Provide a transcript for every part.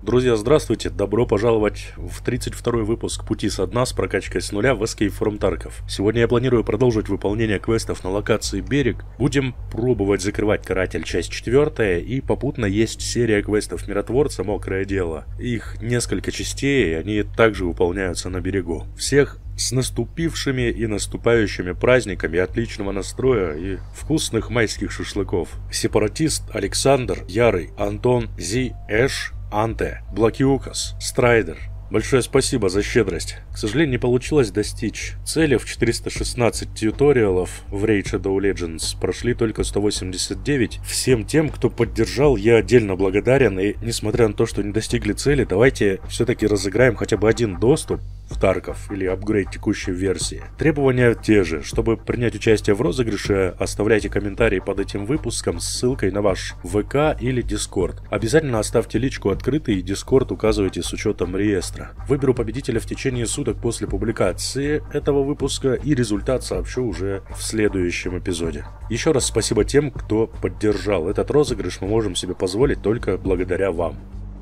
Друзья, здравствуйте! Добро пожаловать в 32-й выпуск «Пути со дна» с прокачкой с нуля в Escape from Tarkov. Сегодня я планирую продолжить выполнение квестов на локации «Берег». Будем пробовать закрывать «Каратель» часть 4 и попутно есть серия квестов «Миротворца. Мокрое дело». Их несколько частей, и они также выполняются на берегу. Всех с наступившими и наступающими праздниками, отличного настроя и вкусных майских шашлыков. Сепаратист Александр, Ярый, Антон, Зи, Эш, Анте, Блокиукас, Страйдер. Большое спасибо за щедрость. К сожалению, не получилось достичь цели в 416 тьюториалов в Raid Shadow Legends. Прошли только 189. Всем тем, кто поддержал, я отдельно благодарен. И несмотря на то, что не достигли цели, давайте все-таки разыграем хотя бы один доступ в Тарков или апгрейд текущей версии. Требования те же. Чтобы принять участие в розыгрыше, оставляйте комментарии под этим выпуском с ссылкой на ваш ВК или Дискорд. Обязательно оставьте личку открытой и Дискорд указывайте с учетом реестра. Выберу победителя в течение суток после публикации этого выпуска и результат сообщу уже в следующем эпизоде. Еще раз спасибо тем, кто поддержал этот розыгрыш, мы можем себе позволить только благодаря вам.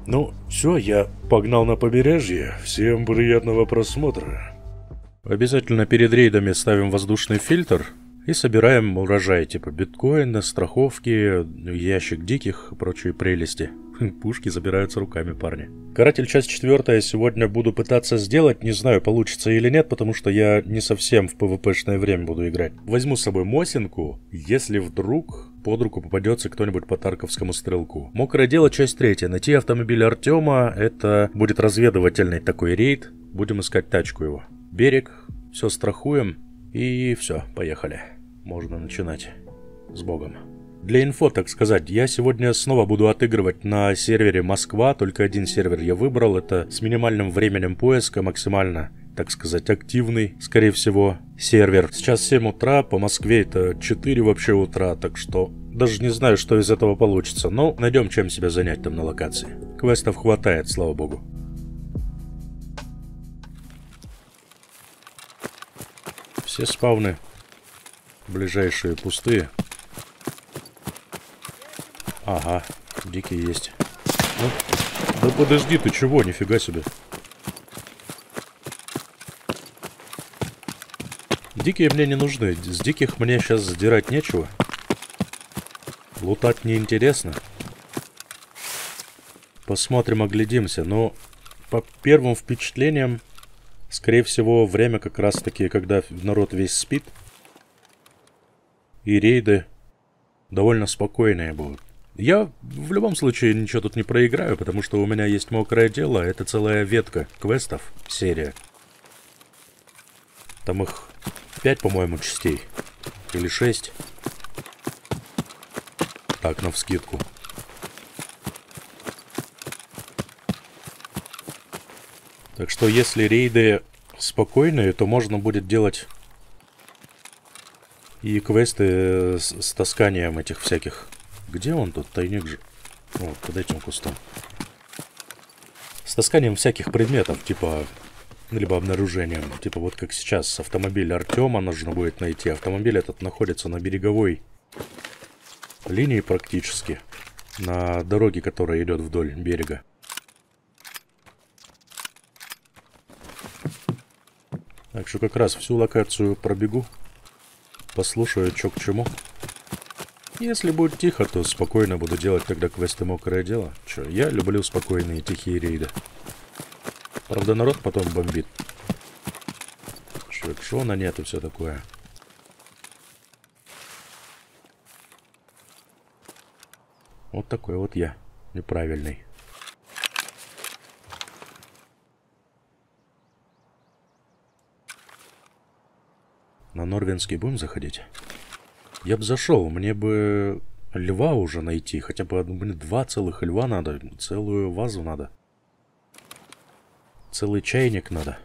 Ну, все, я погнал на побережье. Всем приятного просмотра. Обязательно перед рейдами ставим воздушный фильтр и собираем урожай, типа биткоина, страховки, ящик диких и прочие прелести. Пушки забираются руками, парни. Каратель часть четвертая сегодня буду пытаться сделать. Не знаю, получится или нет, потому что я не совсем в пвпшное время буду играть. Возьму с собой Мосинку, если вдруг под руку попадется кто-нибудь по Тарковскому стрелку. Мокрое дело, часть третья. Найти автомобиль Артема, это будет разведывательный такой рейд. Будем искать тачку его. Берег, все страхуем и все, поехали. Можно начинать. С Богом. Для инфо, так сказать, я сегодня снова буду отыгрывать на сервере Москва, только один сервер я выбрал, это с минимальным временем поиска, максимально так сказать, активный, скорее всего, сервер. Сейчас 7 утра, по Москве это 4 вообще утра, так что даже не знаю, что из этого получится, но найдем чем себя занять там на локации. Квестов хватает, слава богу. Все спавны ближайшие пустые. Ага, дикие есть. Ну, да подожди, ты чего, нифига себе. Дикие мне не нужны. С диких мне сейчас задирать нечего. Лутать неинтересно. Посмотрим, оглядимся. Но по первым впечатлениям, скорее всего, время как раз таки, когда народ весь спит. И рейды довольно спокойные будут. Я в любом случае ничего тут не проиграю, потому что у меня есть мокрое дело. Это целая ветка квестов, серия. Там их Пять, по-моему, частей. Или шесть. Так, на вскидку. Так что если рейды спокойные, то можно будет делать и квесты с, с тасканием этих всяких. Где он тут, тайник же? Вот, под этим кустом. С тасканием всяких предметов, типа либо обнаружением. Типа вот как сейчас автомобиль Артема нужно будет найти. Автомобиль этот находится на береговой линии практически. На дороге, которая идет вдоль берега. Так что как раз всю локацию пробегу. Послушаю, что к чему. Если будет тихо, то спокойно буду делать тогда квесты «Мокрое дело». Че, я люблю спокойные тихие рейды. Правда, народ потом бомбит. Швекшона нет и все такое. Вот такой вот я. Неправильный. На Норвенский будем заходить? Я бы зашел, мне бы льва уже найти. Хотя бы, блин, два целых льва надо. Целую вазу надо. Целый чайник надо.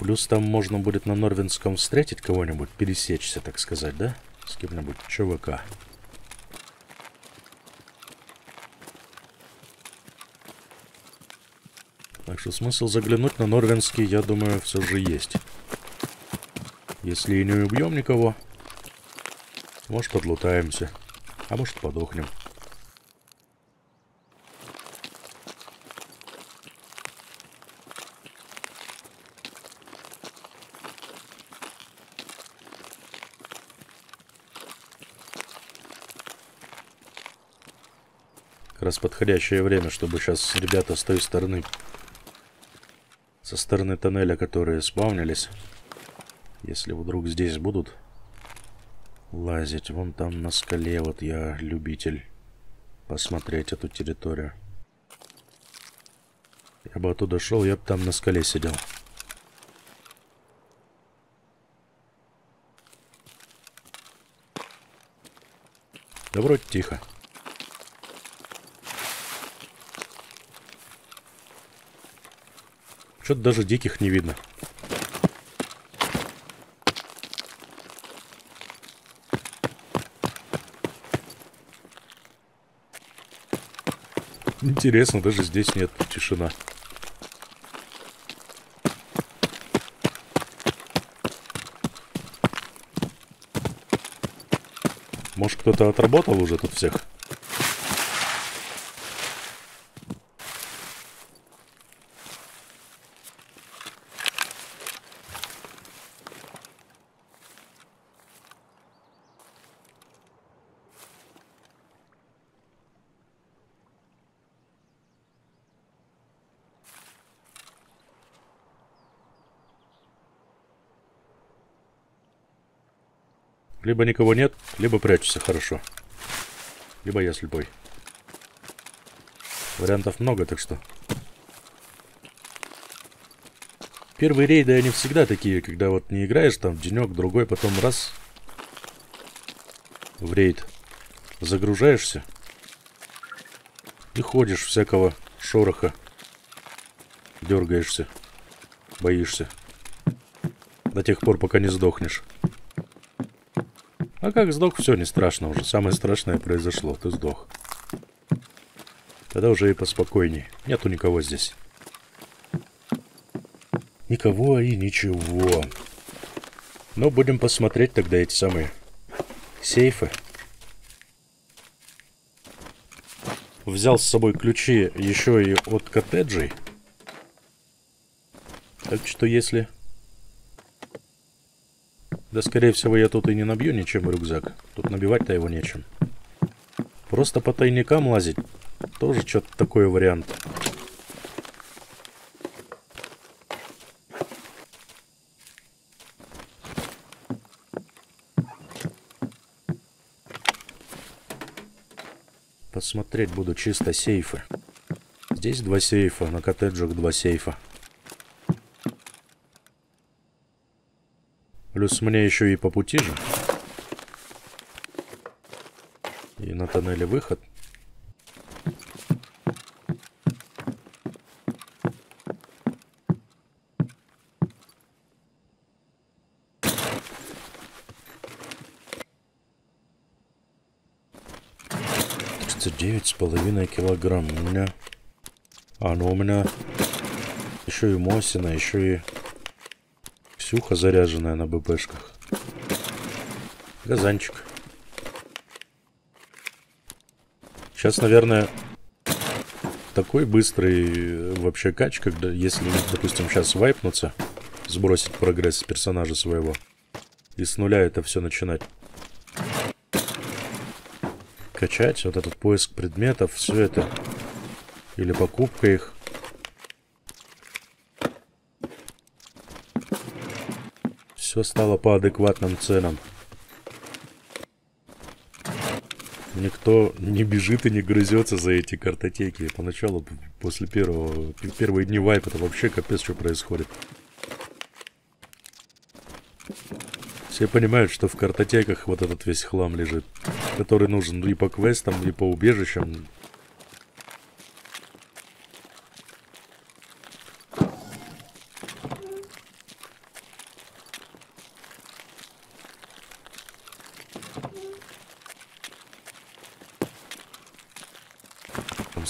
Плюс там можно будет на Норвинском встретить кого-нибудь, пересечься, так сказать, да? С кем-нибудь ЧВК. Так что смысл заглянуть на Норвинский, я думаю, все же есть. Если и не убьем никого, может подлутаемся, а может подохнем. Как раз подходящее время, чтобы сейчас ребята с той стороны, со стороны тоннеля, которые спавнились, если вдруг здесь будут, лазить, вон там на скале, вот я любитель посмотреть эту территорию. Я бы оттуда шел, я бы там на скале сидел. Да вроде тихо. Что-то даже диких не видно. Интересно, даже здесь нет тишина. Может, кто-то отработал уже тут всех? Либо никого нет, либо прячутся хорошо. Либо я слепой. Вариантов много, так что... Первые рейды, они всегда такие, когда вот не играешь там денек, другой, потом раз в рейд загружаешься и ходишь всякого шороха, дергаешься, боишься до тех пор, пока не сдохнешь. А как сдох, все, не страшно уже. Самое страшное произошло, ты сдох. Тогда уже и поспокойней. Нету никого здесь. Никого и ничего. Но будем посмотреть тогда эти самые сейфы. Взял с собой ключи еще и от коттеджей. Так что если да, скорее всего, я тут и не набью ничем рюкзак. Тут набивать-то его нечем. Просто по тайникам лазить. Тоже что-то такой вариант. Посмотреть буду чисто сейфы. Здесь два сейфа, на коттеджах два сейфа. Плюс мне еще и по пути же. И на тоннеле выход. девять с половиной килограмм у меня а ну у меня еще и Мосина еще и Ксюха заряженная на БПшках. Газанчик. Сейчас, наверное, такой быстрый э, вообще кач, когда если, допустим, сейчас вайпнуться, сбросить прогресс персонажа своего и с нуля это все начинать качать, вот этот поиск предметов, все это, или покупка их, Все стало по адекватным ценам. Никто не бежит и не грызется за эти картотеки. Поначалу, после первого, первые дни вайпа, это вообще капец, что происходит. Все понимают, что в картотеках вот этот весь хлам лежит, который нужен и по квестам, и по убежищам,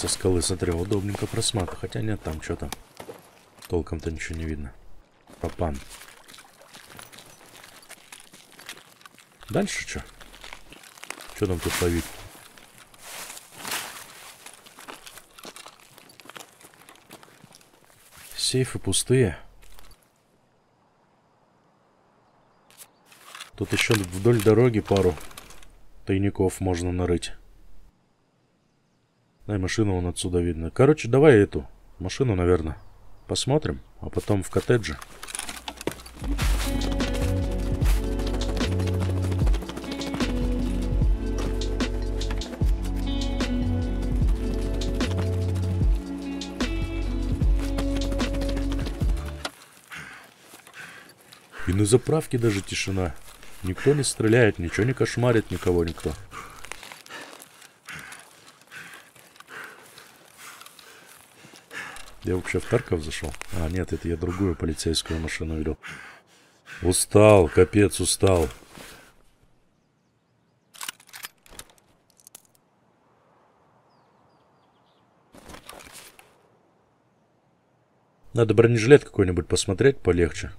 со скалы смотрел, удобненько просматриваю. Хотя нет, там что-то толком-то ничего не видно. Папан. Дальше что? Что нам тут ловить? Сейфы пустые. Тут еще вдоль дороги пару тайников можно нарыть. Да машину вон отсюда видно. Короче, давай эту машину, наверное, посмотрим, а потом в коттедже. И на заправке даже тишина. Никто не стреляет, ничего не кошмарит, никого никто. Я вообще в Тарков зашел? А, нет, это я другую полицейскую машину видел. Устал, капец, устал. Надо бронежилет какой-нибудь посмотреть полегче.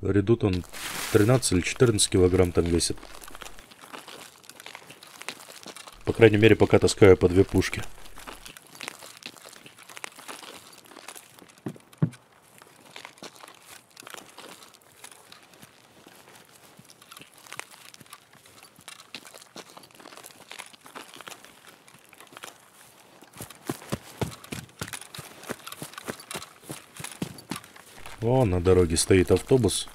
Редут он 13 или 14 килограмм там весит. По крайней мере, пока таскаю по две пушки. О, на дороге стоит автобус.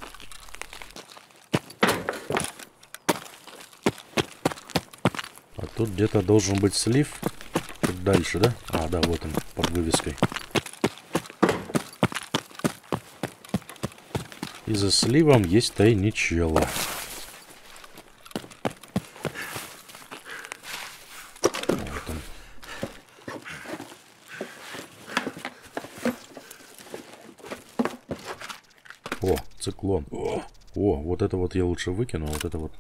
А тут где-то должен быть слив. Тут дальше, да? А, да, вот он, под вывеской. И за сливом есть тайничело. О, вот это вот я лучше выкину, вот это вот.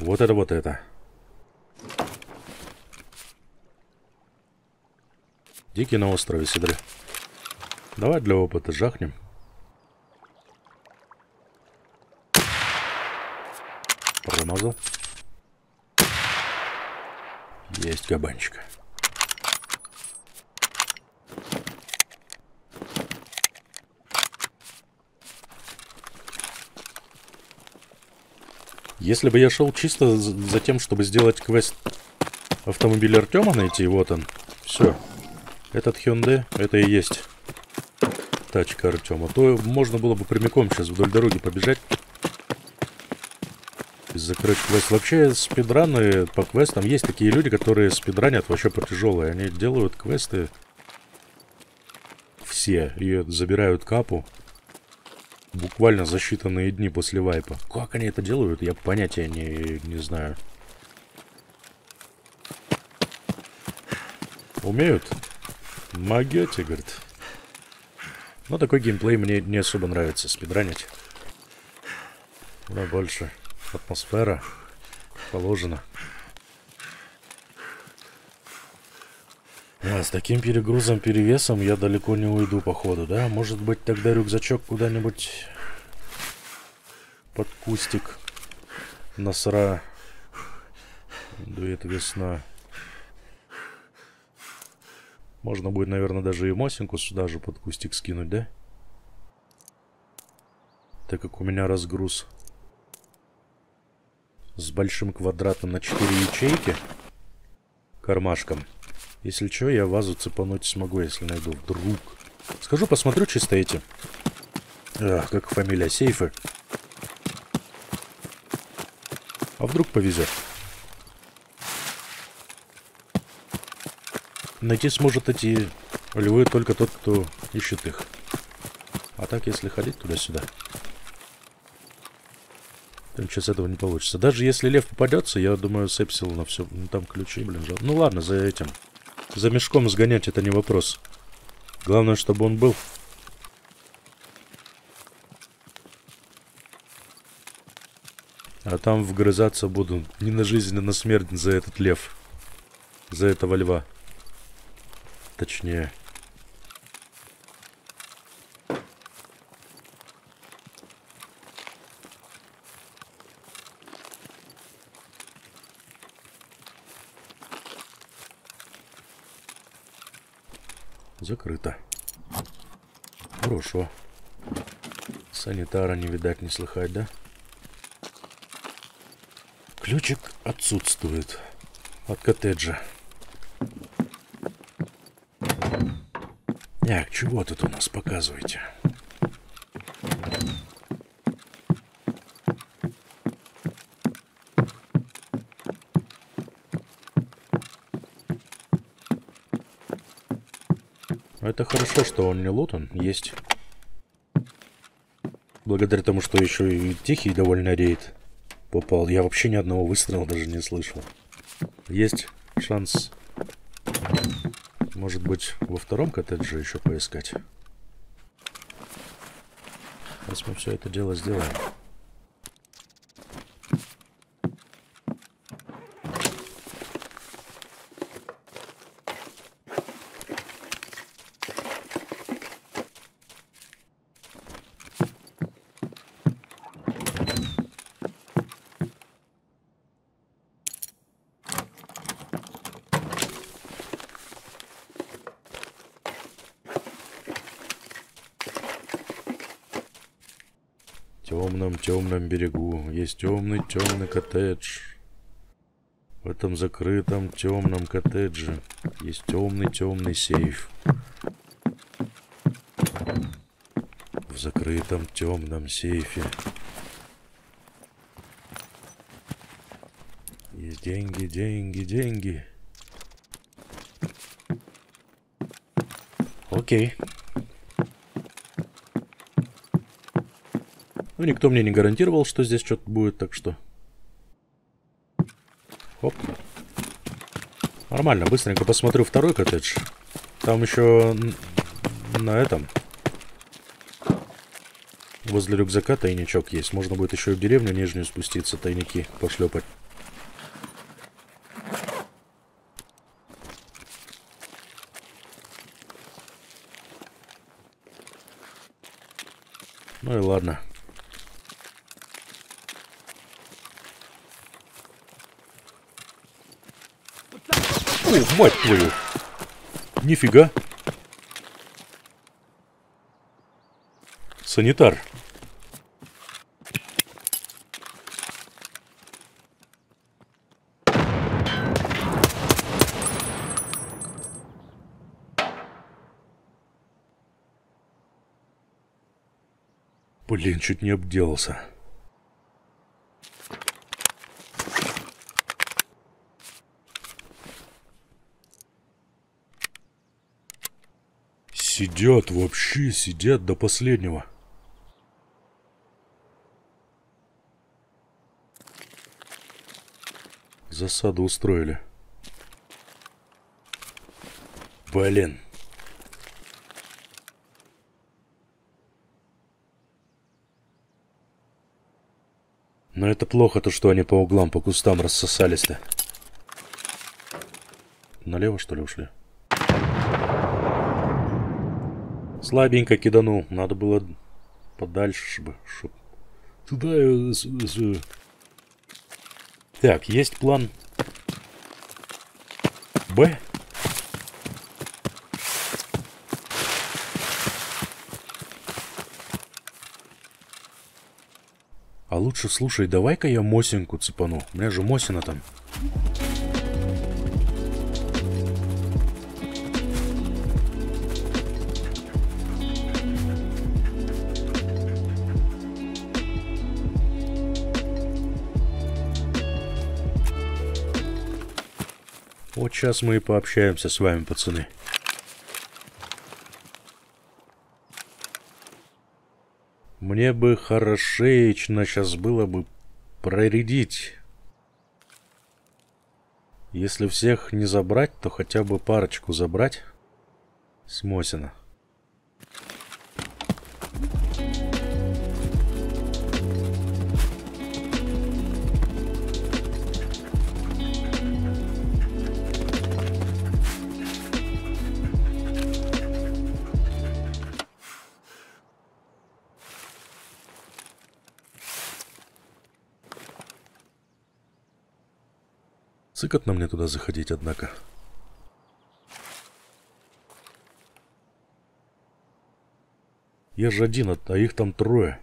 Вот это вот это. Дикий на острове, Сидри. Давай для опыта жахнем. Промазал. Есть кабанчика. Если бы я шел чисто за тем, чтобы сделать квест автомобиля Артема найти, вот он, все. Этот Hyundai, это и есть тачка Артема. То можно было бы прямиком сейчас вдоль дороги побежать. Закрыть квест. Вообще спидраны по квестам есть такие люди, которые спидранят вообще по тяжелые. Они делают квесты все и забирают капу буквально за считанные дни после вайпа. Как они это делают, я понятия не, не знаю. Умеют? Могете, говорит. Но такой геймплей мне не особо нравится спидранить. Но больше атмосфера положена. А, с таким перегрузом, перевесом я далеко не уйду, походу, да? Может быть, тогда рюкзачок куда-нибудь под кустик насра. Дует весна. Можно будет, наверное, даже и Мосинку сюда же под кустик скинуть, да? Так как у меня разгруз с большим квадратом на 4 ячейки кармашком. Если что, я вазу цепануть смогу, если найду. Вдруг. Скажу, посмотрю чисто эти. Ах, как фамилия. Сейфы. А вдруг повезет. Найти сможет эти львы только тот, кто ищет их. А так, если ходить туда-сюда, то ничего с этого не получится. Даже если лев попадется, я думаю, с на все. Ну, там ключи, блин, жал. Ну ладно, за этим. За мешком сгонять это не вопрос. Главное, чтобы он был. А там вгрызаться буду не на жизнь, а на смерть за этот лев. За этого льва. Точнее. Закрыто. Хорошо. Санитара не видать, не слыхать, да? Ключик отсутствует от коттеджа. Так, чего тут у нас показываете? Это хорошо, что он не лутан, есть. Благодаря тому, что еще и тихий довольно рейд попал. Я вообще ни одного выстрела даже не слышал. Есть шанс, может быть, во втором коттедже еще поискать. Сейчас мы все это дело сделаем. Темном берегу есть темный темный коттедж. В этом закрытом темном коттедже есть темный темный сейф. В закрытом темном сейфе есть деньги, деньги, деньги. Окей. Ну, никто мне не гарантировал, что здесь что-то будет, так что... Хоп. Нормально, быстренько посмотрю второй коттедж. Там еще на этом... Возле рюкзака тайничок есть. Можно будет еще и в деревню нижнюю спуститься, тайники пошлепать. Ну и ладно. О, мать твою! Нифига! Санитар. Блин, чуть не обделался. Сидят вообще, сидят до последнего. Засаду устроили. Блин. Но это плохо, то что они по углам, по кустам рассосались-то. Налево, что ли, ушли? Слабенько киданул. Надо было подальше, чтобы... чтобы... Туда... Э, так, есть план Б. А лучше, слушай, давай-ка я Мосинку цепану. У меня же Мосина там. Сейчас мы и пообщаемся с вами, пацаны. Мне бы хорошечно сейчас было бы проредить. Если всех не забрать, то хотя бы парочку забрать с Мосина. Цыкотно мне туда заходить, однако. Я же один, а их там трое.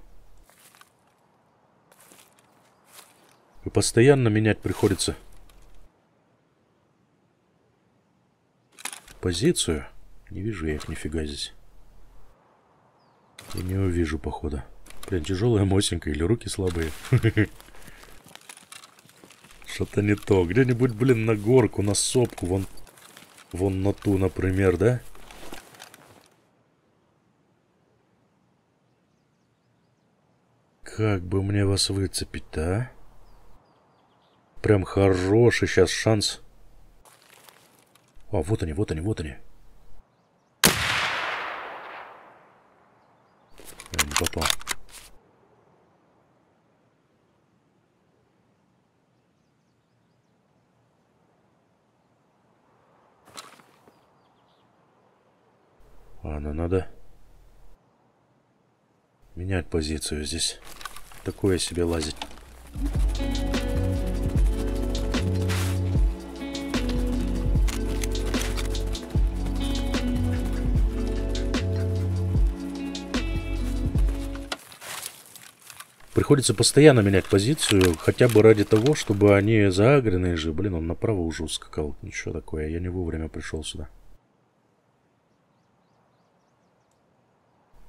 И постоянно менять приходится. Позицию. Не вижу я их нифига здесь. И не увижу, походу. Блин, тяжелая мосинка или руки слабые. Что-то не то. Где-нибудь, блин, на горку, на сопку, вон, вон на ту, например, да? Как бы мне вас выцепить-то, а? Прям хороший сейчас шанс. А, вот они, вот они, вот они. Я не попал. Ладно, надо менять позицию здесь. Такое себе лазить. Приходится постоянно менять позицию, хотя бы ради того, чтобы они заагренные же. Блин, он направо уже ускакал. Ничего такое, я не вовремя пришел сюда.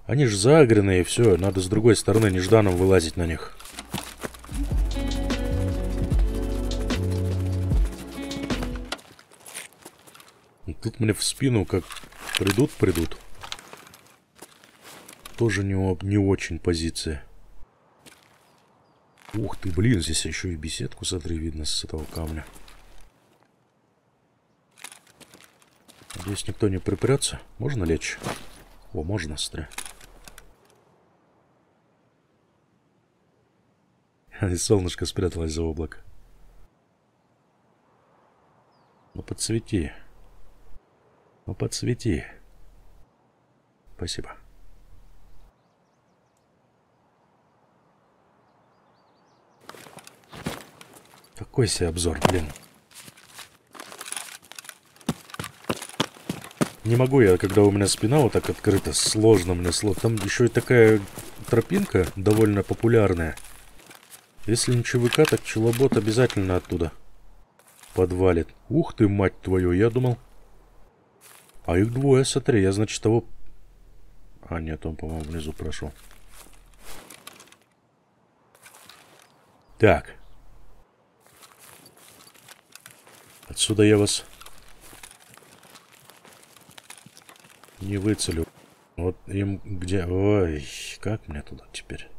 Они же заагренные, все, надо с другой стороны нежданным вылазить на них. Тут мне в спину как придут, придут. Тоже не, не очень позиция. Ух ты, блин, здесь еще и беседку, смотри, видно с этого камня. Здесь никто не припрется. Можно лечь? О, можно, смотри. И солнышко спряталось за облако. Ну, подсвети. Ну, подсвети. Спасибо. Какой себе обзор, блин. Не могу я, когда у меня спина вот так открыта, сложно мне сложно. Там еще и такая тропинка довольно популярная. Если не ЧВК, так челобот обязательно оттуда подвалит. Ух ты, мать твою, я думал... А их двое, смотри, я, значит, того... А, нет, он, по-моему, внизу прошел. Так. Отсюда я вас не выцелю. Вот им где... Ой, как мне туда теперь?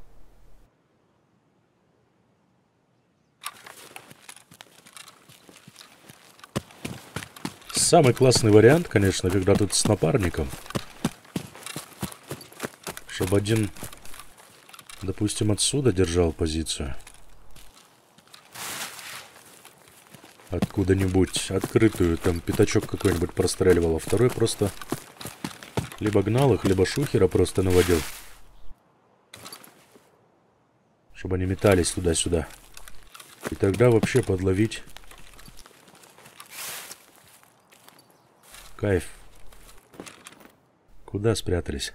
Самый классный вариант, конечно, когда тут с напарником. Чтобы один, допустим, отсюда держал позицию. откуда-нибудь открытую, там пятачок какой-нибудь простреливал, а второй просто либо гнал их, либо шухера просто наводил. Чтобы они метались туда-сюда. И тогда вообще подловить. Кайф. Куда спрятались?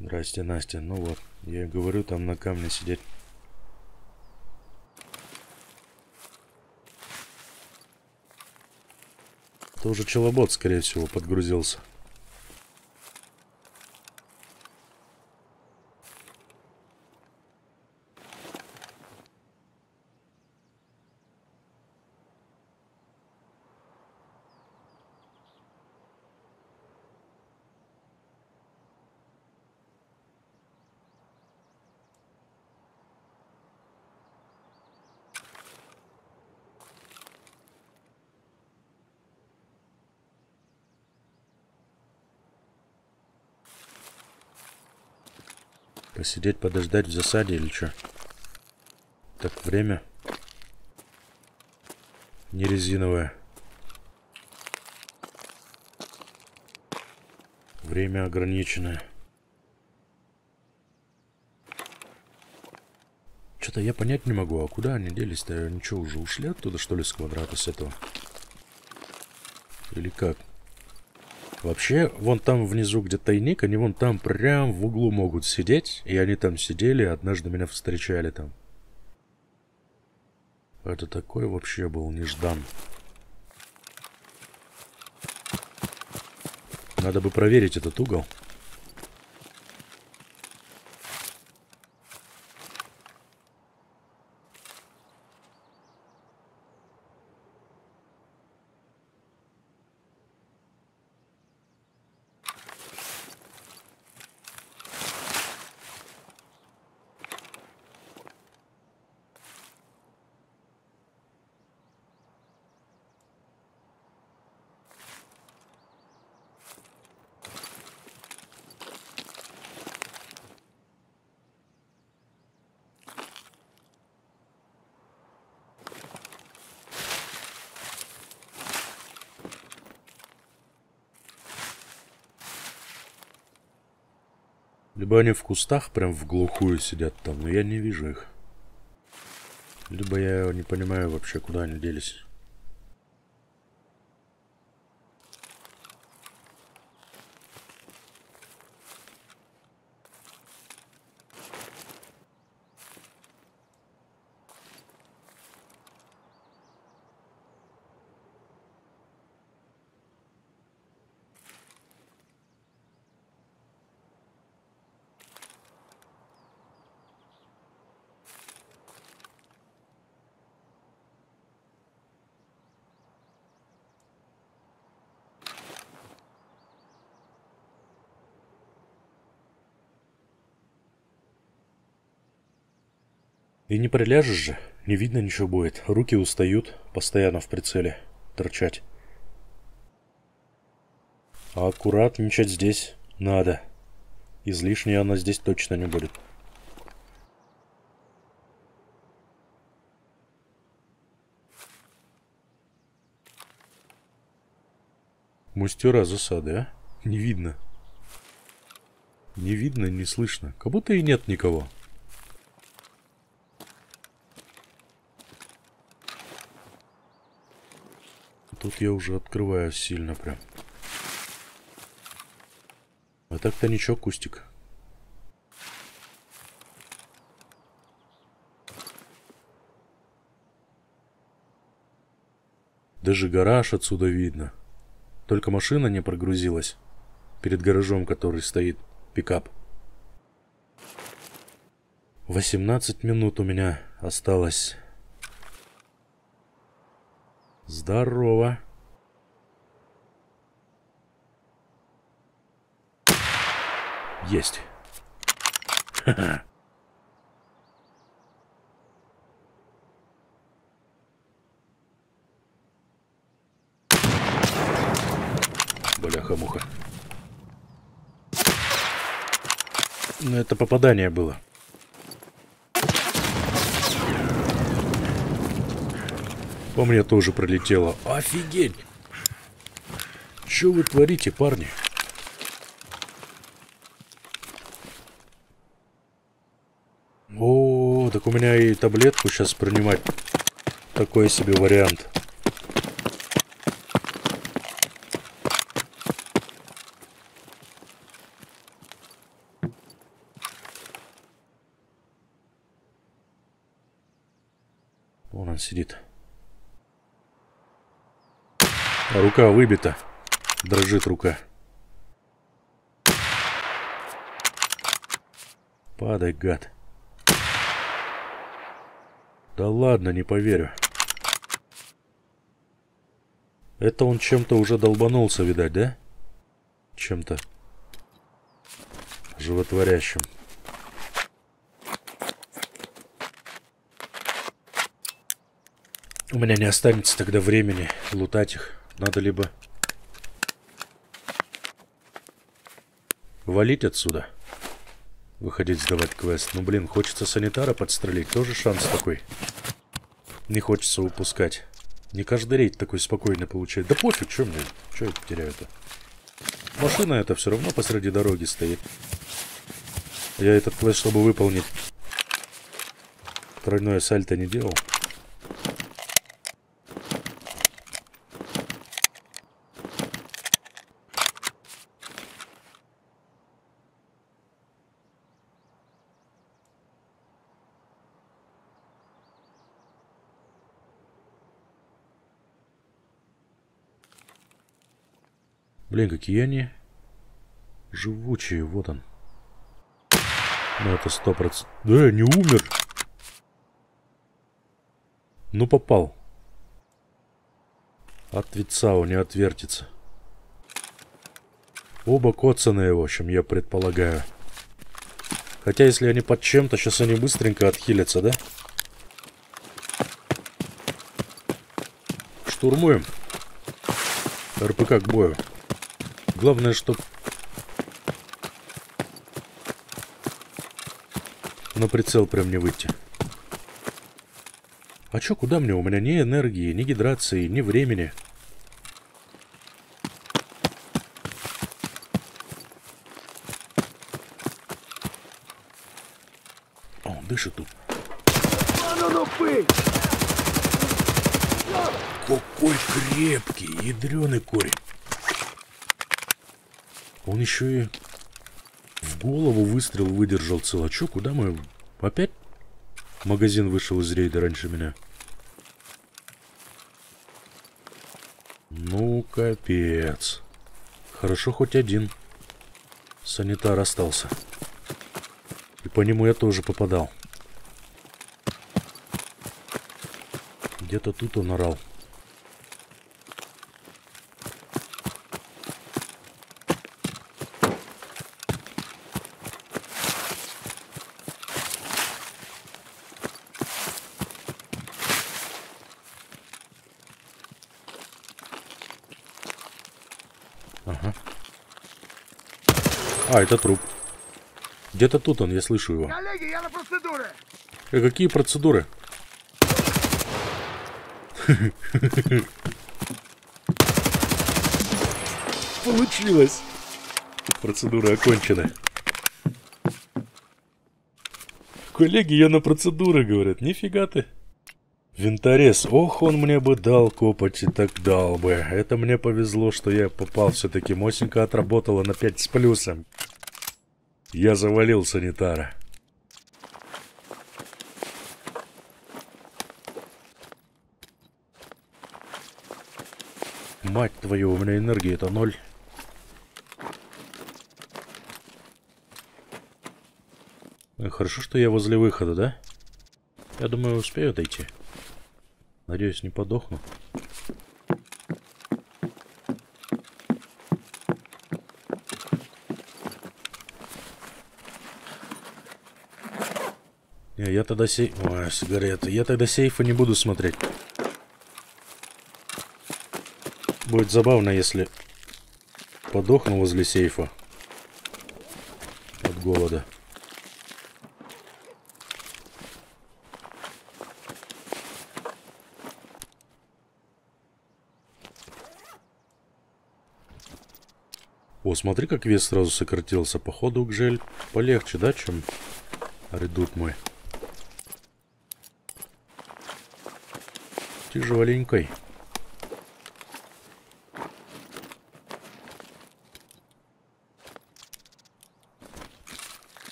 Здрасте, Настя. Ну вот, я говорю, там на камне сидеть. Тоже челобот, скорее всего, подгрузился. Посидеть, подождать в засаде или что? Так, время. Не резиновое. Время ограниченное. Что-то я понять не могу. А куда они делись-то? Ничего, уже ушли оттуда, что ли, с квадрата с этого? Или как? Вообще, вон там внизу, где тайник, они вон там прям в углу могут сидеть. И они там сидели, однажды меня встречали там. Это такой вообще был неждан. Надо бы проверить этот угол. Либо они в кустах прям в глухую сидят там, но я не вижу их. Либо я не понимаю вообще, куда они делись. Приляжешь же, не видно ничего будет. Руки устают, постоянно в прицеле торчать. А аккуратничать здесь надо. Излишней она здесь точно не будет. Мастера засады, а? Не видно. Не видно, не слышно. Как будто и нет никого. Тут я уже открываю сильно прям. А так-то ничего, кустик. Даже гараж отсюда видно. Только машина не прогрузилась. Перед гаражом, который стоит пикап. 18 минут у меня осталось. Здорово. Есть. Бляха-муха. Ну, это попадание было. По мне тоже пролетело. Офигеть! Что вы творите, парни? О, так у меня и таблетку сейчас принимать. Такой себе вариант. Вон он сидит. Рука выбита. Дрожит рука. Падай, гад. Да ладно, не поверю. Это он чем-то уже долбанулся, видать, да? Чем-то животворящим. У меня не останется тогда времени лутать их. Надо либо валить отсюда, выходить сдавать квест. Ну, блин, хочется санитара подстрелить. Тоже шанс такой. Не хочется упускать. Не каждый рейд такой спокойно получает. Да пофиг, что мне, что я теряю-то? Машина это все равно посреди дороги стоит. Я этот квест, чтобы выполнить, тройное сальто не делал. Блин, какие они живучие, вот он. Ну, это сто процентов. Да, не умер. Ну, попал. От Вицау не отвертится. Оба коцаные, в общем, я предполагаю. Хотя, если они под чем-то, сейчас они быстренько отхилятся, да? Штурмуем. РПК к бою. Главное, чтоб на прицел прям не выйти. А чё, куда мне? У меня ни энергии, ни гидрации, ни времени. О, он дышит тут. Какой крепкий, ядреный корень. Он еще и в голову выстрел выдержал цело. Че, куда мы? Опять магазин вышел из рейда раньше меня? Ну, капец. Хорошо хоть один. Санитар остался. И по нему я тоже попадал. Где-то тут он орал. А, это труп. Где-то тут он, я слышу его. Коллеги, я на процедуры. Э, какие процедуры? Получилось. Процедура окончена. Коллеги, я на процедуры, говорят. Нифига ты. Винторез, ох, он мне бы дал копоть и так дал бы. Это мне повезло, что я попал все-таки. Мосинка отработала на 5 с плюсом. Я завалил санитара. Мать твою, у меня энергии это ноль. Ну хорошо, что я возле выхода, да? Я думаю, успею дойти. Надеюсь, не подохну. Я тогда сейф... Ой, сигареты. Я тогда сейфа не буду смотреть. Будет забавно, если подохну возле сейфа. От голода. О, смотри, как вес сразу сократился. Походу, гжель полегче, да, чем редут мой. Тяжеленькой.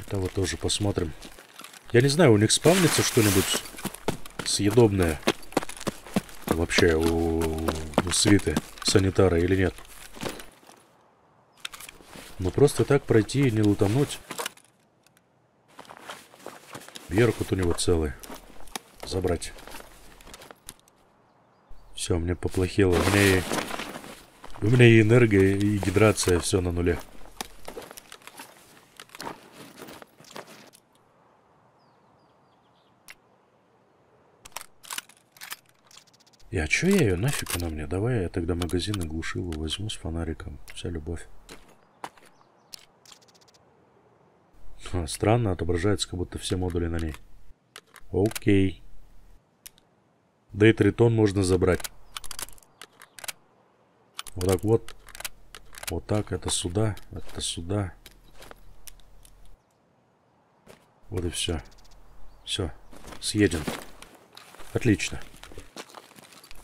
Это вот тоже посмотрим. Я не знаю, у них спавнится что-нибудь съедобное вообще у, у свиты санитара или нет. Ну просто так пройти и не лутануть. Беркут у него целый. Забрать. Все, мне поплохело. У меня и... У меня и энергия, и гидрация, все на нуле. И а чё я ее нафиг она мне? Давай я тогда магазин оглушил возьму с фонариком. Вся любовь. А, странно, отображается, как будто все модули на ней. Окей. Дейтритон можно забрать. Вот так вот. Вот так, это сюда, это сюда. Вот и все. Все. Съеден. Отлично.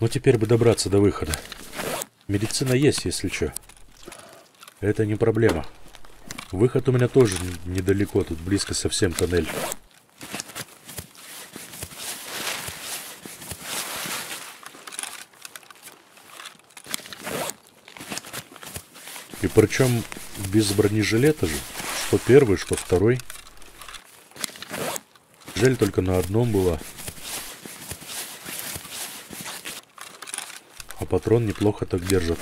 Ну теперь бы добраться до выхода. Медицина есть, если что. Это не проблема. Выход у меня тоже недалеко, тут близко совсем тоннель. Причем без бронежилета же. Что первый, что второй. Жаль только на одном была. А патрон неплохо так держит.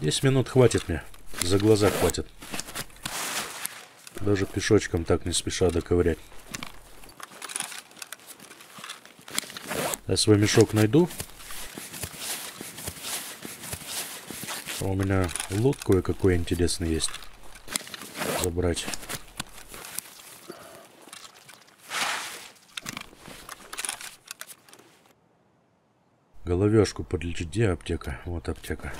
Десять минут хватит мне. За глаза хватит. Даже пешочком так не спеша доковырять. Я свой мешок найду. А у меня лут кое-какой интересный есть. Забрать. Головешку подлечить. Где аптека? Вот аптека.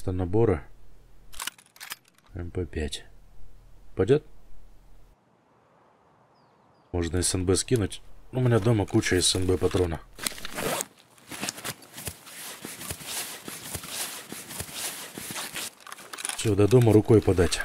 Вместо набора МП5. Пойдет? Можно СНБ скинуть. У меня дома куча СНБ патрона. Все, до дома рукой подать.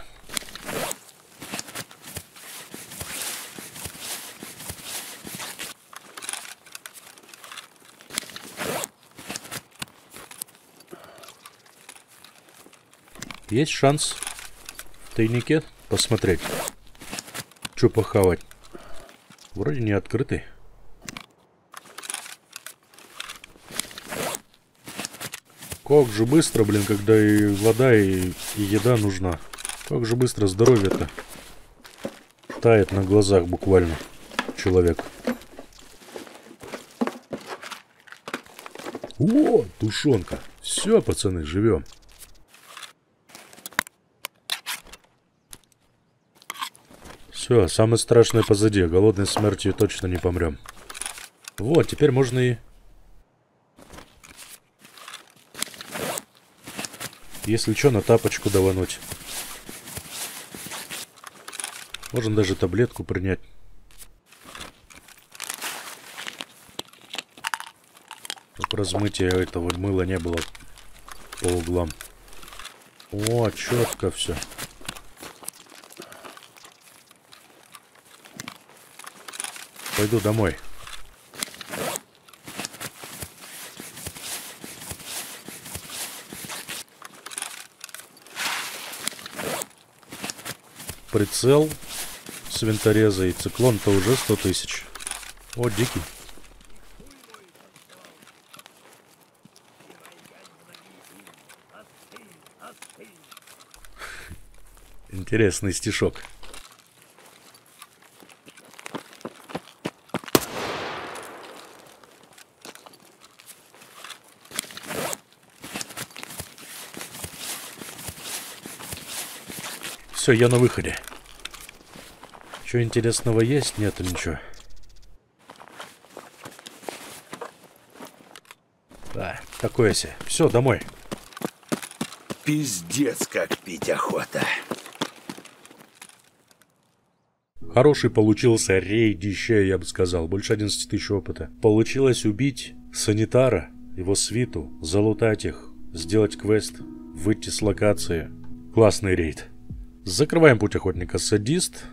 Есть шанс в тайнике посмотреть, что похавать. Вроде не открытый. Как же быстро, блин, когда и вода, и, и еда нужна. Как же быстро здоровье-то тает на глазах буквально человек. О, тушенка. Все, пацаны, живем. Все, самое страшное позади. Голодной смертью точно не помрем. Вот, теперь можно и... Если что, на тапочку давануть. Можно даже таблетку принять. Чтобы размытия этого мыла не было по углам. О, четко все. Пойду домой. Прицел с винтореза и циклон-то уже 100 тысяч. О, дикий. Интересный стишок. Все, я на выходе. Что интересного есть? Нету ничего. Да, такое себе. Все, домой. Пиздец, как пить охота. Хороший получился рейдище, я бы сказал. Больше 11 тысяч опыта. Получилось убить санитара, его свиту, залутать их, сделать квест, выйти с локации. Классный рейд. Закрываем путь охотника. Садист.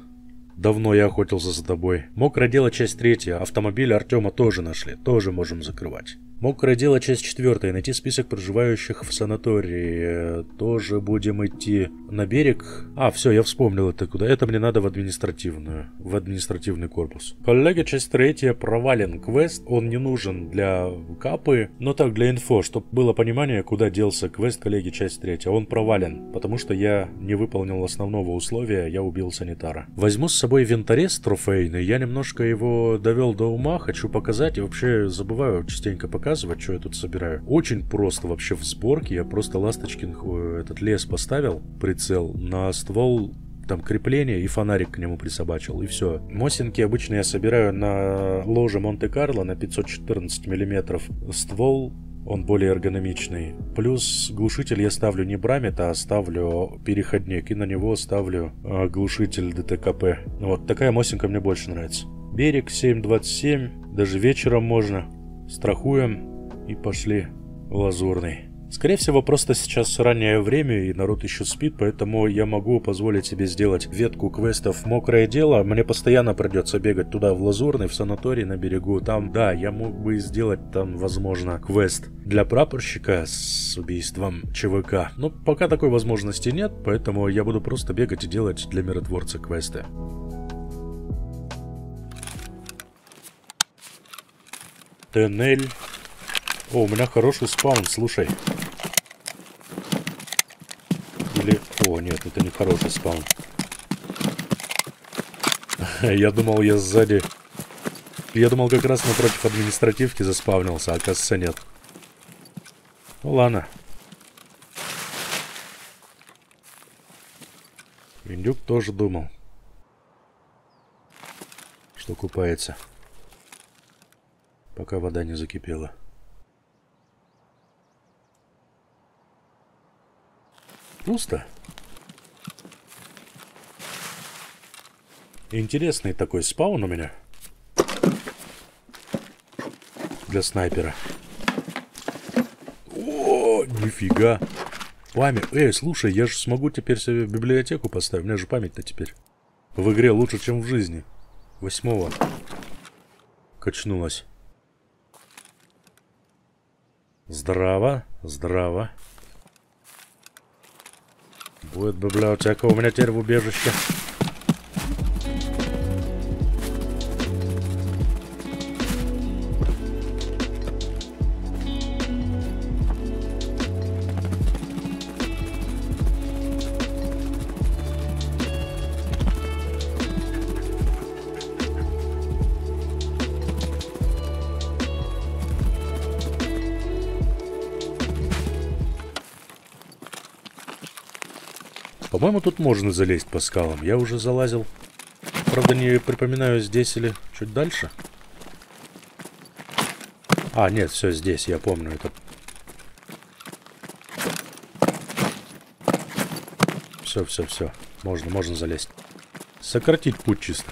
Давно я охотился за тобой. Мокрое дело, часть третья. Автомобиль Артема тоже нашли. Тоже можем закрывать. Мокрое дело, часть четвертая. Найти список проживающих в санатории. Тоже будем идти на берег. А, все, я вспомнил это куда. Это мне надо в административную. В административный корпус. Коллега, часть третья. Провален квест. Он не нужен для капы, но так для инфо, чтобы было понимание, куда делся квест коллеги, часть третья. Он провален, потому что я не выполнил основного условия, я убил санитара. Возьму с собой винторез трофейный. Я немножко его довел до ума, хочу показать и вообще забываю частенько показывать показывать, что я тут собираю. Очень просто вообще в сборке. Я просто Ласточкин э, этот лес поставил, прицел, на ствол там крепление и фонарик к нему присобачил, и все. Мосинки обычно я собираю на ложе Монте-Карло на 514 миллиметров. Ствол он более эргономичный. Плюс глушитель я ставлю не Брамет, а ставлю переходник. И на него ставлю э, глушитель ДТКП. Вот такая мосинка мне больше нравится. Берег 7.27. Даже вечером можно. Страхуем и пошли в Лазурный. Скорее всего, просто сейчас раннее время и народ еще спит, поэтому я могу позволить себе сделать ветку квестов «Мокрое дело». Мне постоянно придется бегать туда, в Лазурный, в санаторий на берегу. Там, да, я мог бы сделать там, возможно, квест для прапорщика с убийством ЧВК. Но пока такой возможности нет, поэтому я буду просто бегать и делать для миротворца квесты. Тоннель. О, у меня хороший спаун, слушай. Или... О, нет, это не хороший спаун. Я думал, я сзади... Я думал, как раз напротив административки заспавнился, а оказывается нет. Ну ладно. Индюк тоже думал, что купается пока вода не закипела. Пусто. Интересный такой спаун у меня. Для снайпера. О, нифига. Память. Эй, слушай, я же смогу теперь себе библиотеку поставить. У меня же память-то теперь. В игре лучше, чем в жизни. Восьмого. Качнулась. Здраво, здраво. Будет библиотека у меня теперь в убежище. По-моему, тут можно залезть по скалам. Я уже залазил. Правда, не припоминаю, здесь или чуть дальше. А, нет, все здесь, я помню это. Все, все, все. Можно, можно залезть. Сократить путь чисто.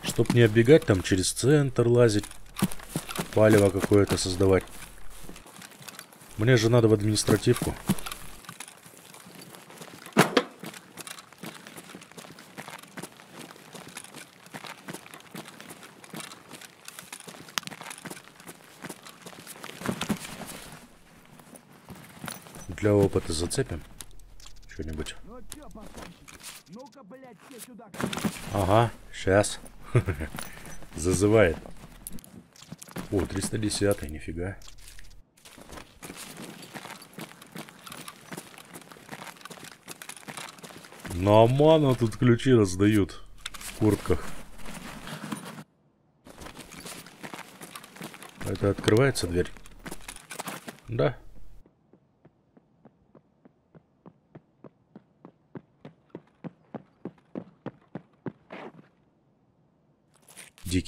Чтоб не оббегать там через центр лазить. Палево какое-то создавать. Мне же надо в административку. Для опыта зацепим. Что-нибудь. Ага, сейчас. Зазывает. О, 310, нифига. На ману тут ключи раздают в куртках. Это открывается дверь? Да.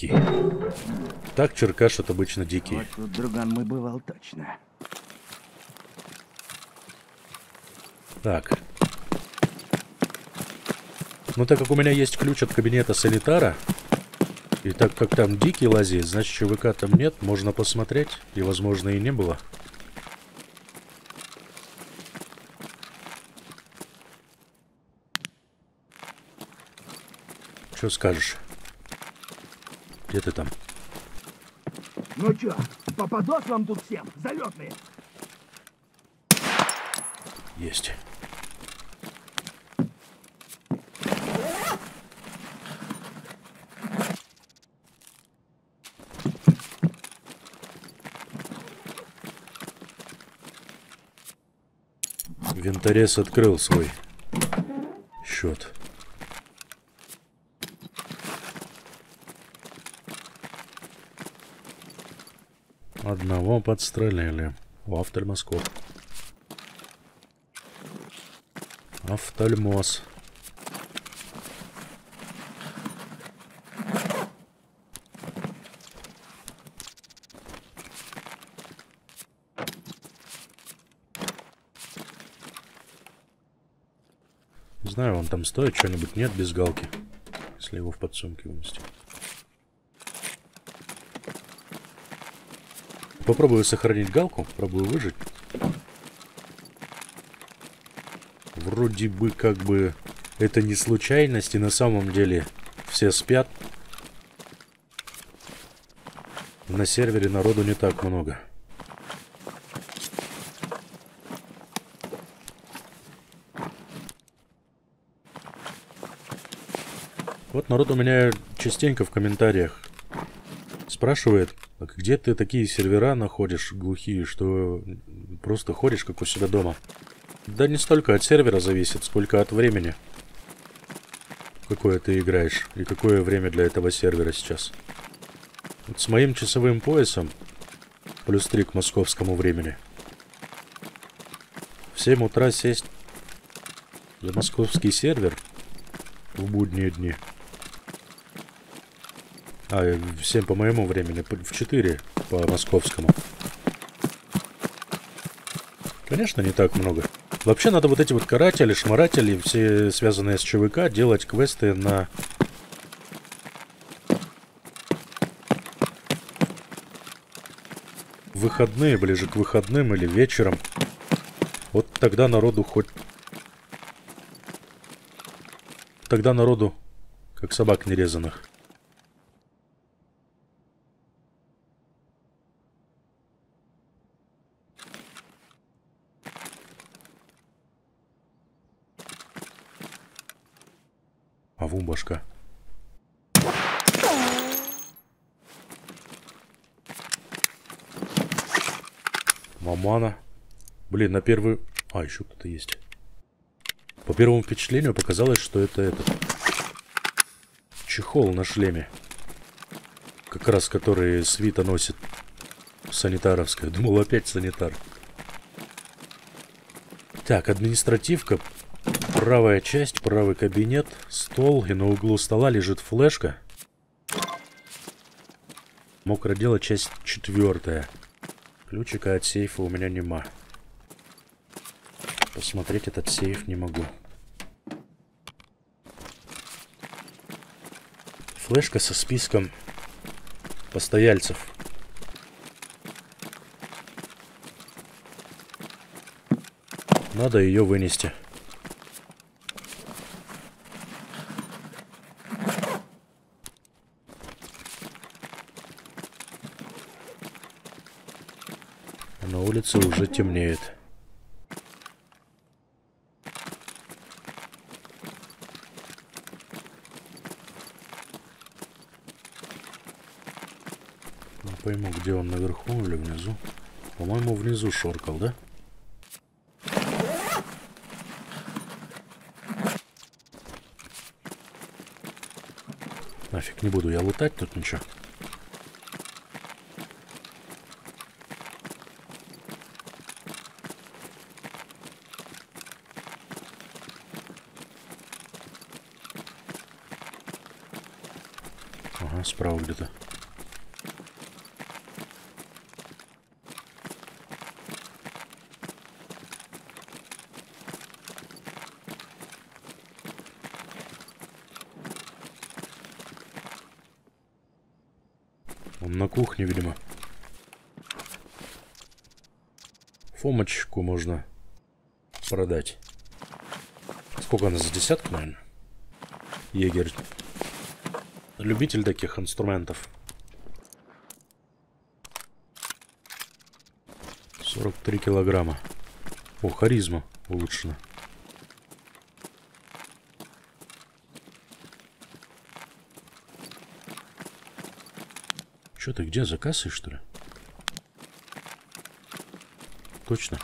Дикий. Так черкашет обычно дикий. Вот тут, друган, мы бывал точно. Так. Ну, так как у меня есть ключ от кабинета санитара, и так как там дикий лазит, значит ЧВК там нет, можно посмотреть, и возможно и не было. Что скажешь? Где ты там? Ну чё, попадос вам тут всем? Залетные. Есть. Винторез открыл свой счет. Одного подстрелили. В офтальмоскоп. Офтальмоз. Не знаю, он там стоит что-нибудь. Нет, без галки. Если его в подсумке вынести. Попробую сохранить галку. Пробую выжить. Вроде бы как бы это не случайность. И на самом деле все спят. На сервере народу не так много. Вот народ у меня частенько в комментариях спрашивает, где ты такие сервера находишь глухие, что просто ходишь как у себя дома? Да не столько от сервера зависит, сколько от времени, какое ты играешь и какое время для этого сервера сейчас. Вот с моим часовым поясом, плюс 3 к московскому времени, в 7 утра сесть за московский сервер в будние дни – а, всем по моему времени, в 4 по московскому. Конечно, не так много. Вообще надо вот эти вот каратели, шмаратели, все связанные с ЧВК, делать квесты на... Выходные, ближе к выходным или вечером. Вот тогда народу хоть... Тогда народу как собак нерезанных. Блин, на первый... А, еще кто-то есть. По первому впечатлению показалось, что это этот... Чехол на шлеме. Как раз который свита носит. Санитаровская. Думал, опять санитар. Так, административка Правая часть, правый кабинет, стол, и на углу стола лежит флешка. Мокро дело, часть четвертая. Ключика от сейфа у меня нема. Посмотреть этот сейф не могу. Флешка со списком постояльцев. Надо ее вынести. улице уже темнеет. Не пойму, где он, наверху или внизу. По-моему, внизу шоркал, да? Нафиг, не буду я лутать тут ничего. справа где-то. Он на кухне, видимо. Фомочку можно продать. Сколько она за десятку, наверное? Егерь. Любитель таких инструментов. 43 килограмма. О, харизма улучшена. Что ты где, за кассой, что ли? Точно.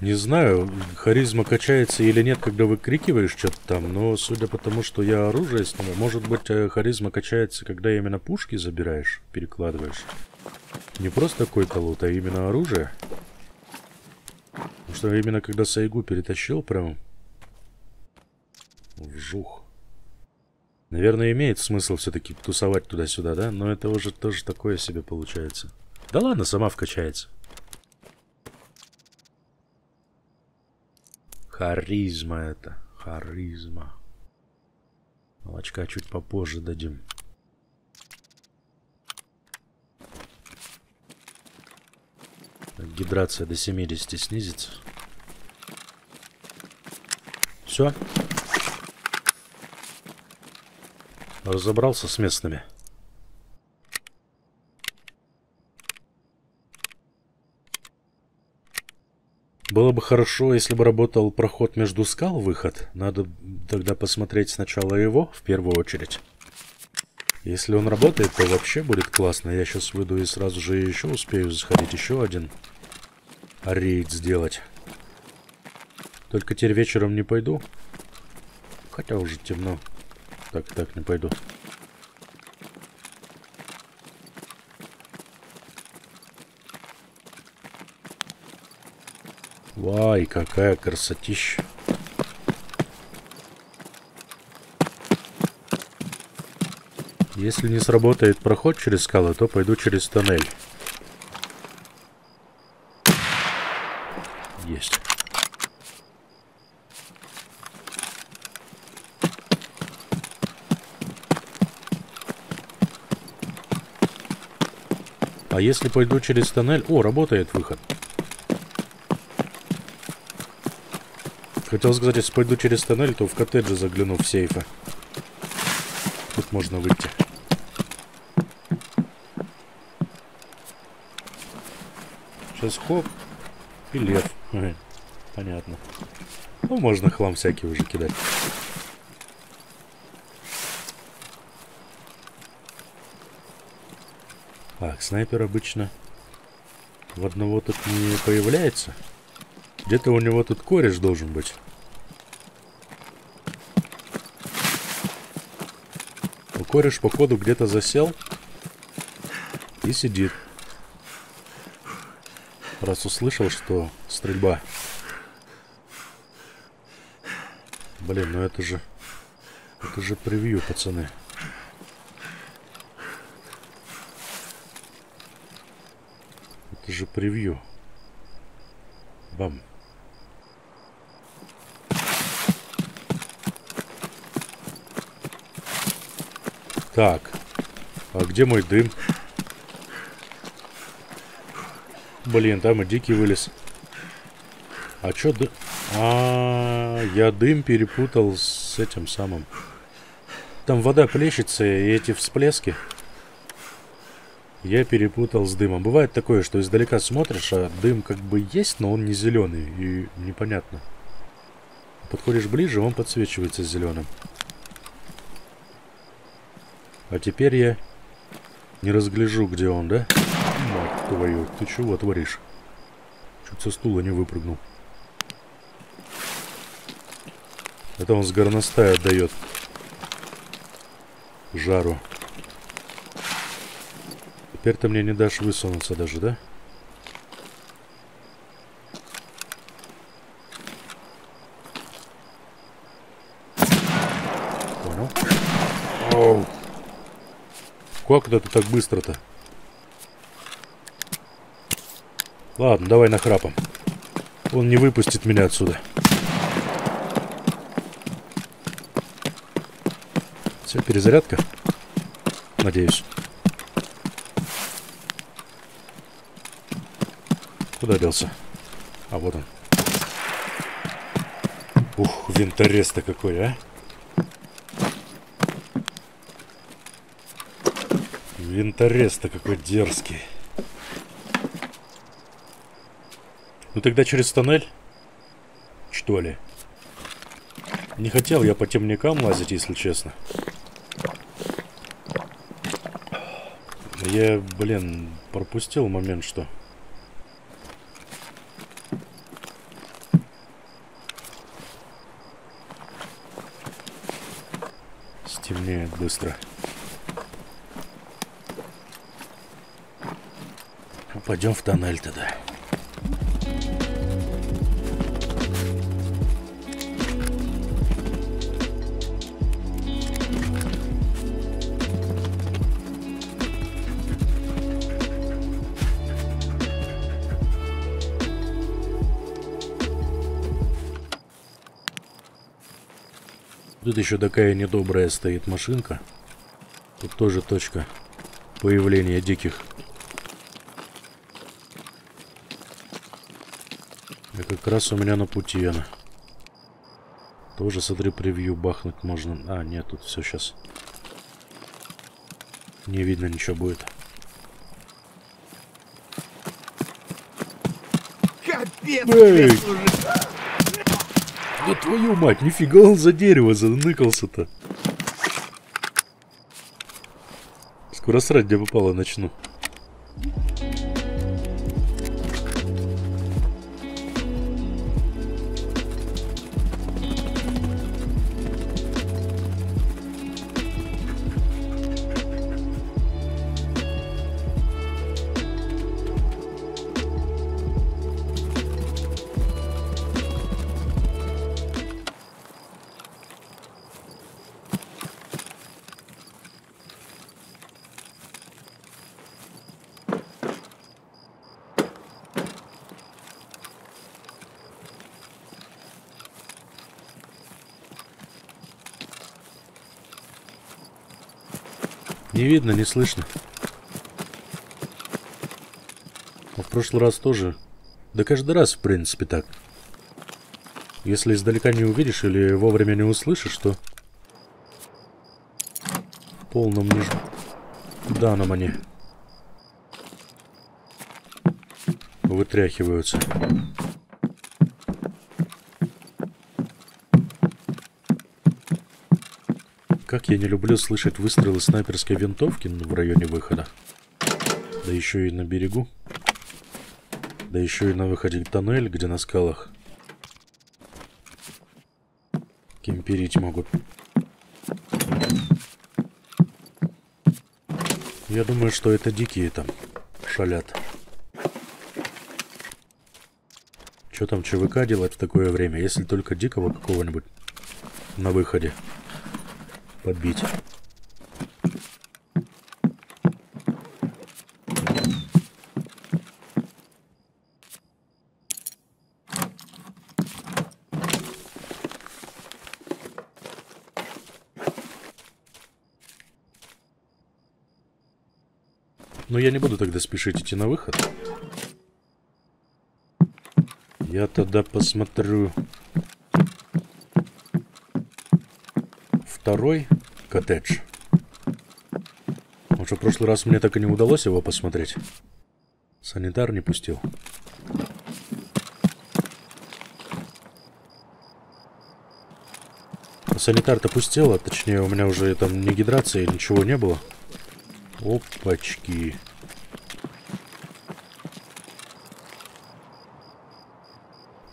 Не знаю, харизма качается или нет, когда выкрикиваешь что-то там, но судя по тому, что я оружие снимаю, может быть, э, харизма качается, когда именно пушки забираешь, перекладываешь. Не просто какой-то лут, а именно оружие. Потому что именно когда Сайгу перетащил прям... Вжух. Наверное, имеет смысл все-таки тусовать туда-сюда, да? Но это уже тоже такое себе получается. Да ладно, сама вкачается. Харизма это. Харизма. Молочка чуть попозже дадим. Гидрация до 70 снизится. Все. Разобрался с местными. Было бы хорошо, если бы работал проход между скал, выход. Надо тогда посмотреть сначала его, в первую очередь. Если он работает, то вообще будет классно. Я сейчас выйду и сразу же еще успею сходить еще один рейд сделать. Только теперь вечером не пойду. Хотя уже темно. Так, так, не пойду. Вай, какая красотища. Если не сработает проход через скалы, то пойду через тоннель. Есть. А если пойду через тоннель... О, работает выход. Хотел сказать, если пойду через тоннель, то в коттедже загляну в сейфы. Тут можно выйти. Сейчас хоп. И лев. Понятно. Ну, можно хлам всякий уже кидать. Так, снайпер обычно в одного тут не появляется. Где-то у него тут кореш должен быть. Кореш, походу, где-то засел и сидит. Раз услышал, что стрельба. Блин, ну это же... Это же превью, пацаны. Это же превью. Бам. Так. А где мой дым? Блин, там и дикий вылез. А чё дым? А, -а, а, я дым перепутал с этим самым. Там вода плещется, и эти всплески я перепутал с дымом. Бывает такое, что издалека смотришь, а дым как бы есть, но он не зеленый, и непонятно. Подходишь ближе, он подсвечивается зеленым. А теперь я не разгляжу, где он, да? Мать твою, ты чего творишь? Чуть со стула не выпрыгнул. Это он с горностая отдает жару. Теперь ты мне не дашь высунуться даже, да? Как это ты так быстро-то? Ладно, давай нахрапом. Он не выпустит меня отсюда. Все, перезарядка? Надеюсь. Куда делся? А вот он. Ух, винторез-то какой, а? Винторез-то какой дерзкий. Ну тогда через тоннель? Что ли? Не хотел я по темникам лазить, если честно. Я, блин, пропустил момент, что... быстро. Пойдем в тоннель тогда. Тут еще такая недобрая стоит машинка. Тут тоже точка появления диких. И как раз у меня на пути она. Тоже, смотри, превью бахнуть можно. А, нет, тут все сейчас. Не видно ничего будет. Капец, Эй! Да твою мать, нифига он за дерево заныкался-то. Скоро срать где попало начну. Видно, не слышно. А в прошлый раз тоже. Да каждый раз, в принципе, так. Если издалека не увидишь или вовремя не услышишь, то... Полном неж... данном они... Вытряхиваются. Как я не люблю слышать выстрелы снайперской винтовки в районе выхода. Да еще и на берегу. Да еще и на выходе тоннель, где на скалах. Кемперить могут. Я думаю, что это дикие там шалят. Что там ЧВК делать в такое время, если только дикого какого-нибудь на выходе подбить. Но я не буду тогда спешить идти на выход. Я тогда посмотрю второй коттедж. Потому что в прошлый раз мне так и не удалось его посмотреть. Санитар не пустил. Санитар-то пустил, а точнее у меня уже там ни гидрации, ничего не было. Опачки.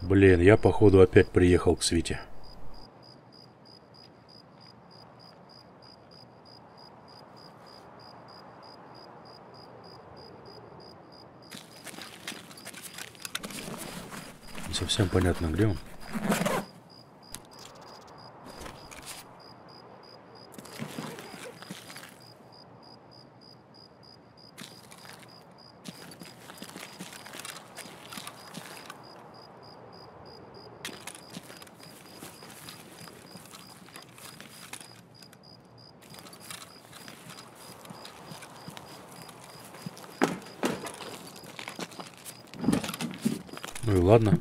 Блин, я походу опять приехал к Свите. Не совсем понятно, где он. Ну и ладно.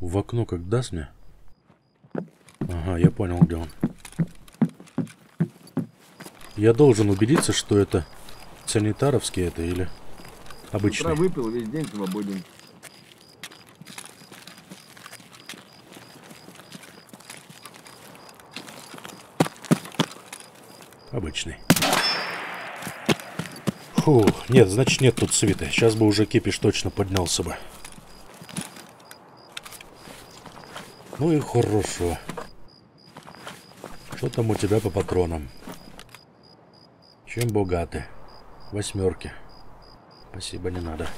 В окно как даст мне? Ага, я понял, где он. Я должен убедиться, что это санитаровский это или обычный. Утро выпил, весь день свободен. Обычный. Фу, нет, значит нет тут света. Сейчас бы уже кипиш точно поднялся бы. Ну и хорошо. Что там у тебя по патронам? Чем богаты? Восьмерки. Спасибо, не надо.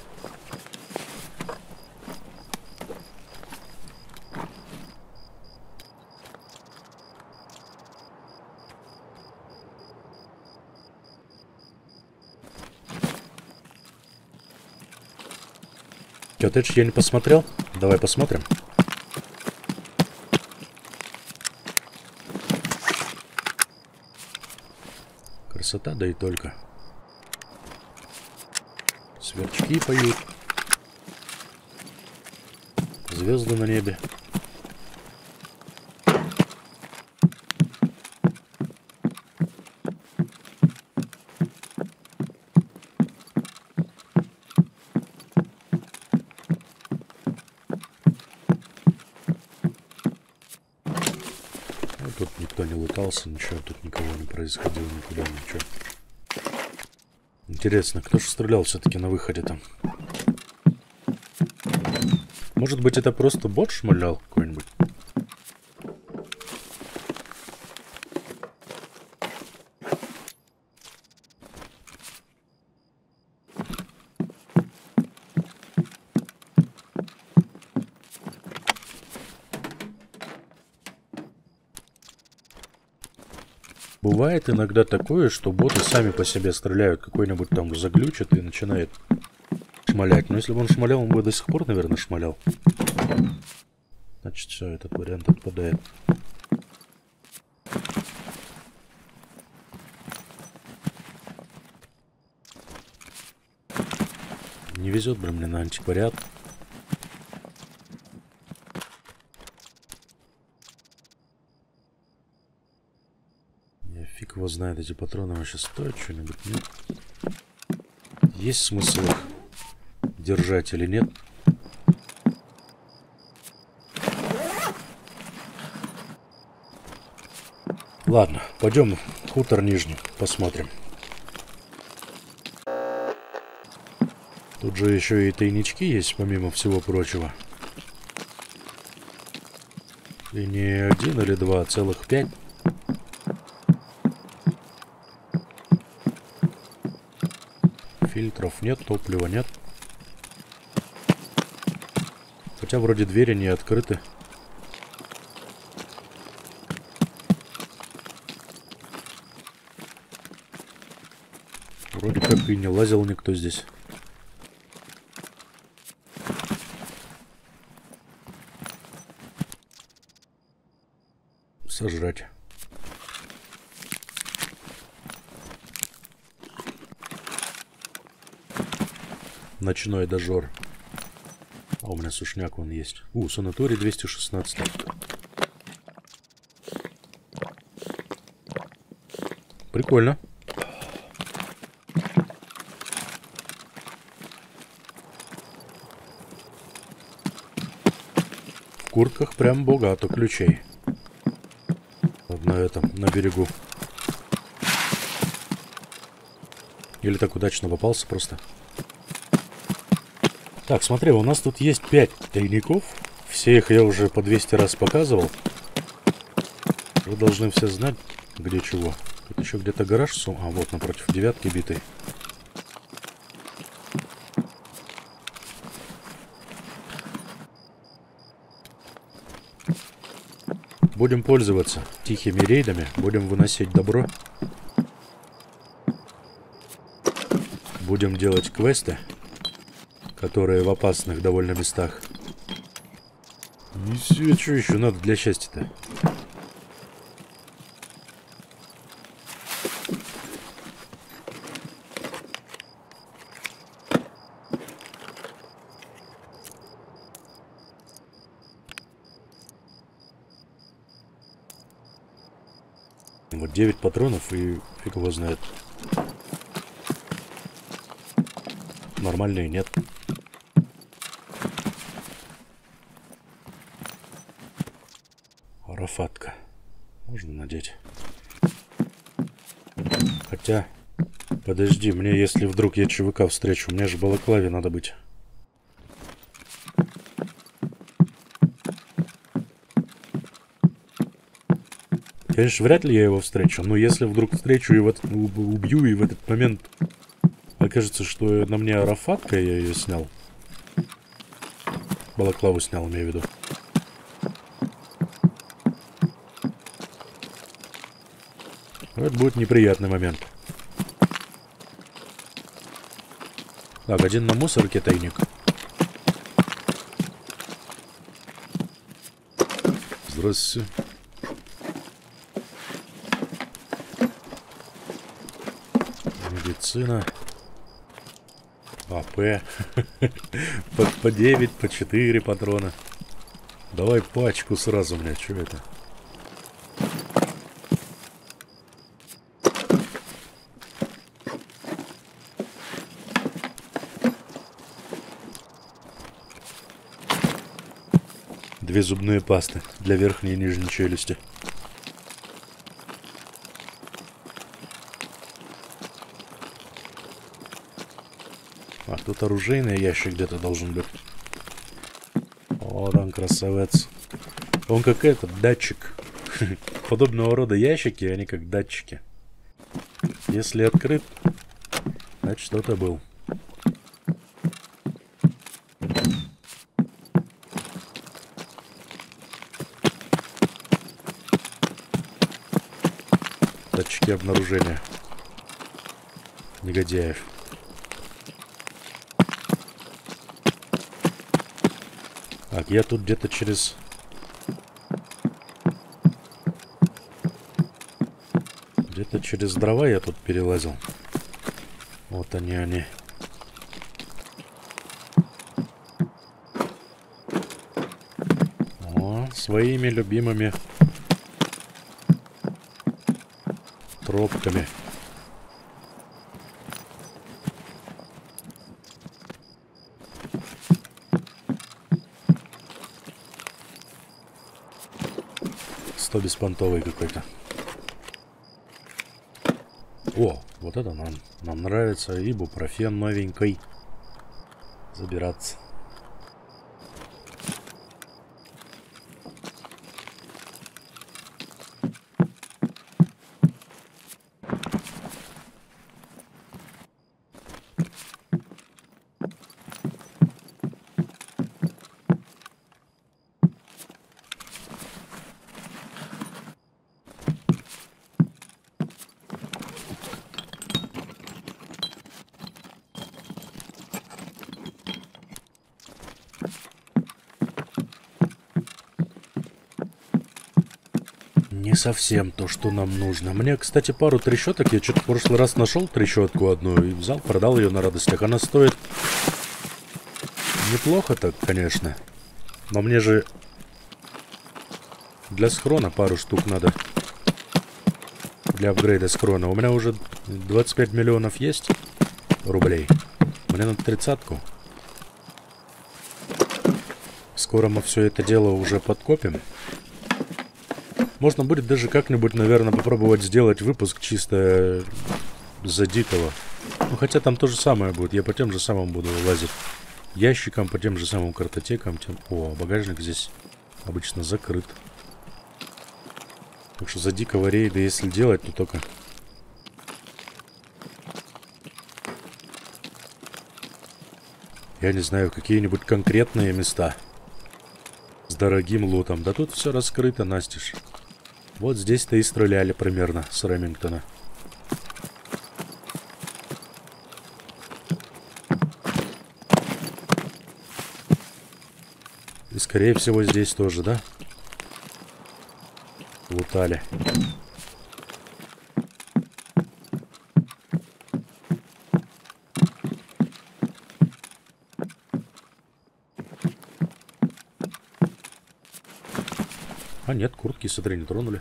Коттедж я не посмотрел. Давай посмотрим. Красота, да и только. Сверчки поют. Звезды на небе. Ну, тут лутался, ничего, тут никого не происходило, никуда ничего. Интересно, кто же стрелял все-таки на выходе там? Может быть, это просто бот шмалял какой-нибудь? Бывает иногда такое, что боты сами по себе стреляют, какой-нибудь там заглючит и начинает шмалять. Но если бы он шмалял, он бы до сих пор, наверное, шмалял. Значит, все, этот вариант отпадает. Не везет, блин, мне на антиквариат. Я фиг его знает, эти патроны вообще стоят что-нибудь, нет? Есть смысл их держать или нет? Ладно, пойдем хутор нижний, посмотрим. Тут же еще и тайнички есть, помимо всего прочего. И не один или два, а целых пять. Фильтров нет, топлива нет. Хотя вроде двери не открыты. Вроде как и не лазил никто здесь. Ночной дожор. А у меня сушняк вон есть. У, санаторий 216. Прикольно. В куртках прям богато ключей. Вот на этом, на берегу. Или так удачно попался просто. Так, смотри, у нас тут есть 5 тайников. Все их я уже по 200 раз показывал. Вы должны все знать, где чего. Тут еще где-то гараж. сум- А, вот напротив девятки битой. Будем пользоваться тихими рейдами. Будем выносить добро. Будем делать квесты которые в опасных довольно местах. И что еще надо для счастья-то? Вот 9 патронов и фиг его знает. Нормальные нет. Надеть. Хотя... Подожди, мне если вдруг я ЧВК встречу, мне же балаклаве надо быть. Конечно, вряд ли я его встречу, но если вдруг встречу и вот убью, и в этот момент окажется, что на мне арафатка, я ее снял. Балаклаву снял, имею в виду. Это будет неприятный момент. Так, один на мусорке тайник. Здравствуйте. Медицина. АП. по, по 9, по 4 патрона. Давай пачку сразу, мне, что это? Две зубные пасты для верхней и нижней челюсти. А, тут оружейный ящик где-то должен быть. О, там красавец. Он как этот, датчик. Подобного рода ящики, они как датчики. Если открыт, значит что-то был. Датчики обнаружения. Негодяев. Так, я тут где-то через... Где-то через дрова я тут перелазил. Вот они, они. О, своими любимыми тропками. Сто беспонтовый какой-то. О, вот это нам, нам нравится. Ибупрофен новенький. Забираться. Не совсем то, что нам нужно. Мне, кстати, пару трещоток. Я что-то в прошлый раз нашел трещотку одну и взял, продал ее на радостях. Она стоит неплохо так, конечно. Но мне же для схрона пару штук надо. Для апгрейда схрона. У меня уже 25 миллионов есть рублей. Мне надо тридцатку. Скоро мы все это дело уже подкопим. Можно будет даже как-нибудь, наверное, попробовать сделать выпуск чисто за дикого. Ну, хотя там то же самое будет. Я по тем же самым буду лазить ящикам, по тем же самым картотекам. Тем... О, багажник здесь обычно закрыт. Так что за дикого рейда, если делать, то только... Я не знаю, какие-нибудь конкретные места с дорогим лутом. Да тут все раскрыто, Настеж. Вот здесь-то и стреляли примерно с Ремингтона. И скорее всего здесь тоже, да? Лутали. нет, куртки, смотри, не тронули.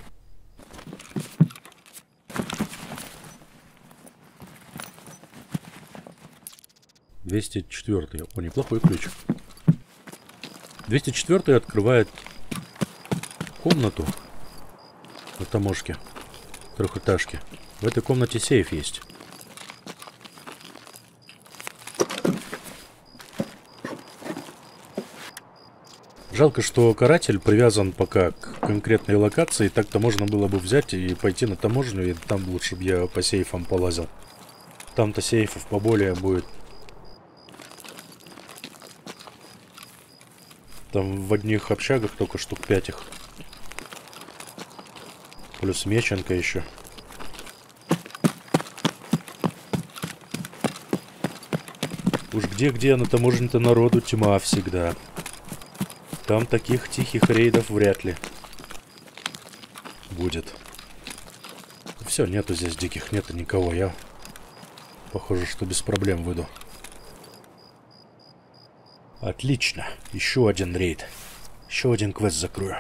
Двести четвертый. О, неплохой ключ. 204 открывает комнату на таможке трехэтажке. В этой комнате сейф есть. Жалко, что каратель привязан пока к конкретной локации. Так-то можно было бы взять и пойти на таможню, и там лучше бы я по сейфам полазил. Там-то сейфов поболее будет. Там в одних общагах только штук пять их. Плюс меченка еще. Уж где-где на таможне-то народу тьма всегда. Там таких тихих рейдов вряд ли будет. Все, нету здесь диких, нету никого. Я, похоже, что без проблем выйду. Отлично. Еще один рейд. Еще один квест закрою.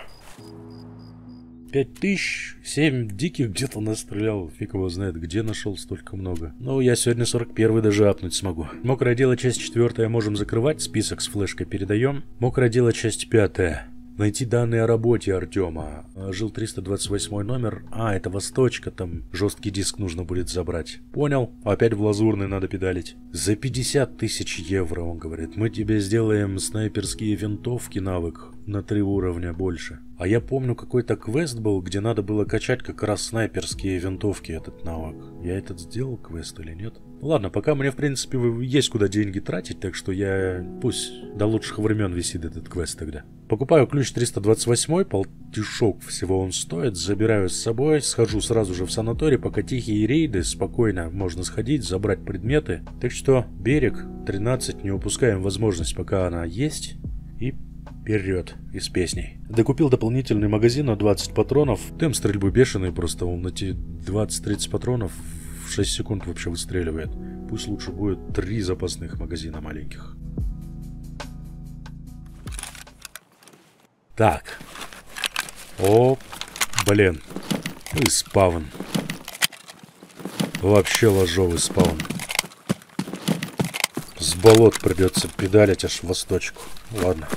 Пять тысяч, семь диких где-то настрелял. Фиг его знает, где нашел столько много. Ну, я сегодня 41 даже апнуть смогу. Мокрое дело, часть четвертая можем закрывать. Список с флешкой передаем. Мокрое дело, часть пятая. Найти данные о работе Артема. Жил 328 номер. А, это Восточка, там жесткий диск нужно будет забрать. Понял. Опять в лазурный надо педалить. За 50 тысяч евро, он говорит. Мы тебе сделаем снайперские винтовки навык на три уровня больше. А я помню, какой-то квест был, где надо было качать как раз снайперские винтовки, этот навык. Я этот сделал квест или нет? Ну ладно, пока мне, в принципе, есть куда деньги тратить, так что я... Пусть до лучших времен висит этот квест тогда. Покупаю ключ 328, полтишок всего он стоит, забираю с собой, схожу сразу же в санаторий, пока тихие рейды, спокойно можно сходить, забрать предметы. Так что берег 13, не упускаем возможность, пока она есть, и вперед из песней. Докупил дополнительный магазин на 20 патронов. Темп стрельбы бешеный, просто он эти 20-30 патронов в 6 секунд вообще выстреливает. Пусть лучше будет 3 запасных магазина маленьких. Так. О, блин. И спавн. Вообще ложовый спаун. С болот придется педалить аж в восточку. Ладно.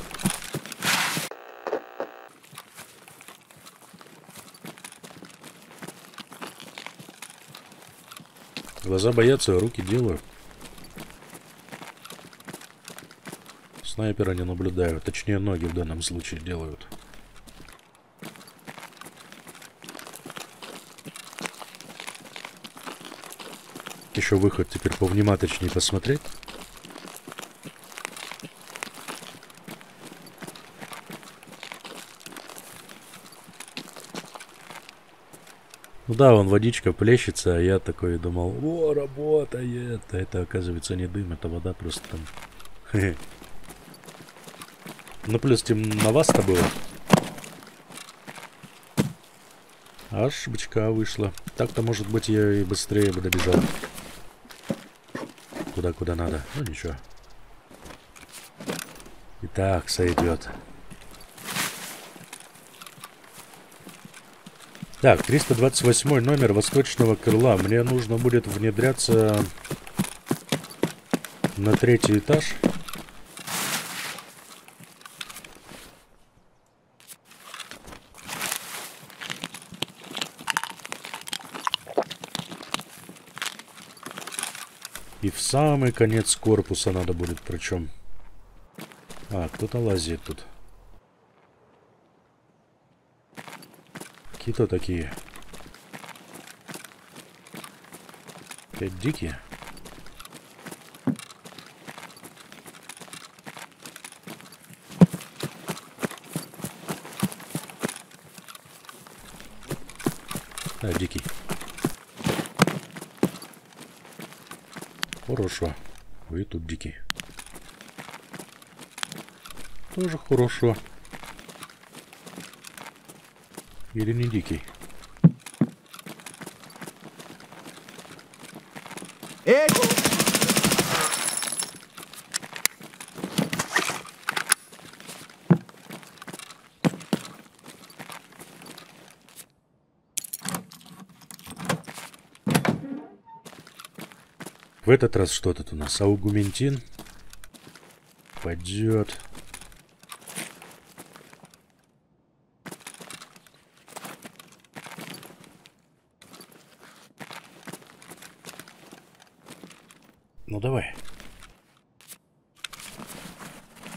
Глаза боятся, а руки делаю. Снайпера не наблюдаю. Точнее, ноги в данном случае делают. Еще выход теперь повнимательнее посмотреть. Ну да, вон водичка плещется, а я такой думал, о, работает. А это оказывается не дым, это вода просто там. Ну плюс темновато было. Ошибочка вышла. Так-то, может быть, я и быстрее бы добежал. Куда-куда надо. Ну ничего. Итак, сойдет. Так, 328 номер восточного крыла. Мне нужно будет внедряться на третий этаж. И в самый конец корпуса надо будет причем. А, кто-то лазит тут. Какие-то такие. Опять дикие. А, дикий. Хорошо. Вы тут дикий. Тоже хорошо. Или не дикий? Эй! В этот раз что тут у нас? Аугументин. Пойдет. Давай.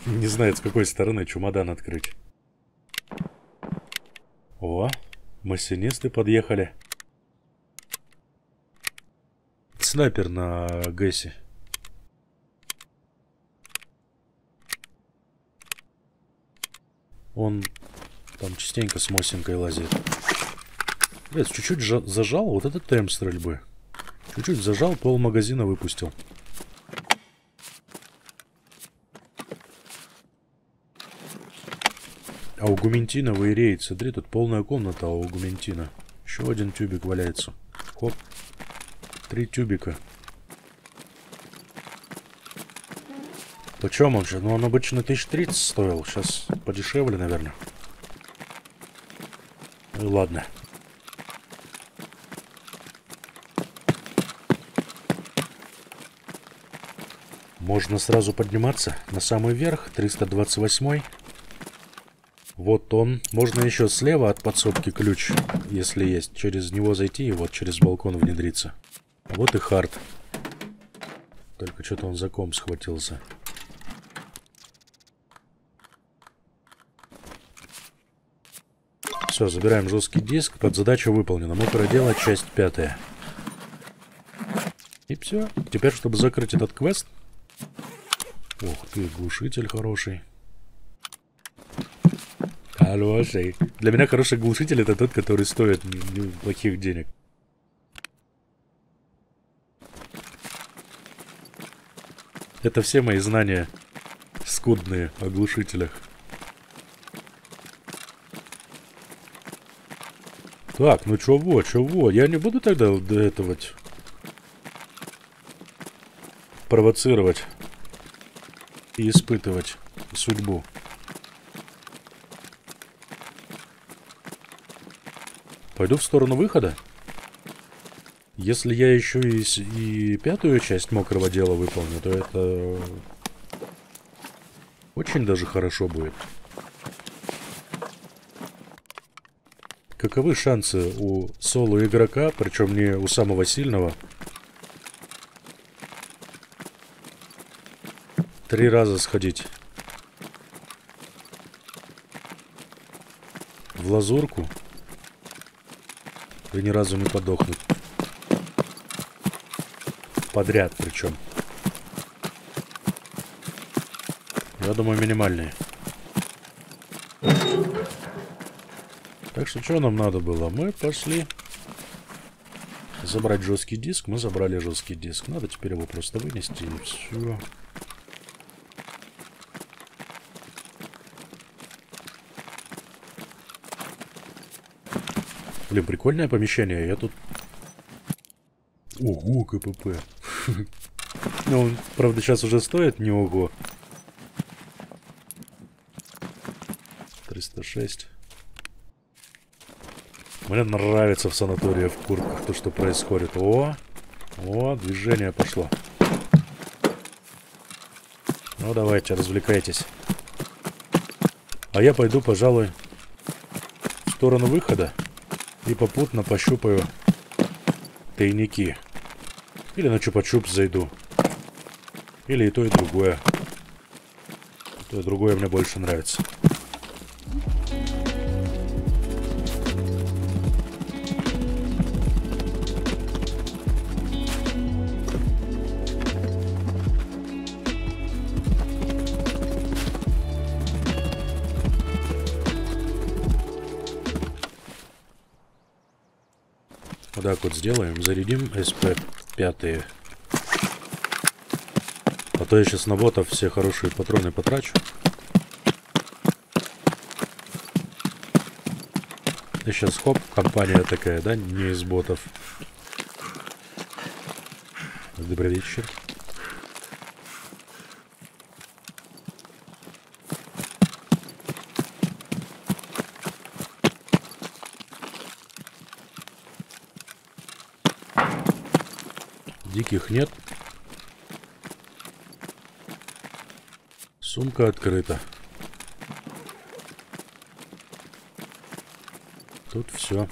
Не знает, с какой стороны чемодан открыть. О, массинисты подъехали. Снайпер на Гэссе. Он там частенько с Мосинкой лазит. Блять, чуть-чуть зажал вот этот темп стрельбы. Чуть-чуть зажал, пол магазина выпустил. Аугументиновый рейд. Смотри, тут полная комната аугументина. Еще один тюбик валяется. Хоп. Три тюбика. Почем он же? Ну, он обычно 1030 стоил. Сейчас подешевле, наверное. Ну, ладно. Можно сразу подниматься на самый верх, 328 вот он. Можно еще слева от подсобки ключ, если есть. Через него зайти и вот через балкон внедриться. А вот и хард. Только что-то он за ком схватился. Все, забираем жесткий диск. Под задачу выполнена. Мокрое часть пятая. И все. Теперь, чтобы закрыть этот квест... Ух ты, глушитель хороший. Хороший. Для меня хороший глушитель это тот, который стоит плохих денег. Это все мои знания скудные о глушителях. Так, ну чего, чего? Я не буду тогда до этого провоцировать и испытывать судьбу. Пойду в сторону выхода. Если я еще и, и пятую часть мокрого дела выполню, то это очень даже хорошо будет. Каковы шансы у соло-игрока, причем не у самого сильного, три раза сходить в лазурку и ни разу не подохнуть. Подряд причем. Я думаю, минимальные. Так что, что нам надо было? Мы пошли забрать жесткий диск. Мы забрали жесткий диск. Надо теперь его просто вынести и все. Блин, прикольное помещение. Я тут... Ого, КПП. Ну, он, правда, сейчас уже стоит не ого. 306. Мне нравится в санатории в куртках то, что происходит. О, о, движение пошло. Ну, давайте, развлекайтесь. А я пойду, пожалуй, в сторону выхода. И попутно пощупаю тайники. Или на чупа-чуп зайду. Или и то, и другое. И то, и другое мне больше нравится. Сделаем. Зарядим СП-5. А то я сейчас на ботов все хорошие патроны потрачу. И сейчас хоп, компания такая, да, не из ботов. Добрый вечер. Диких нет. Сумка открыта. Тут все.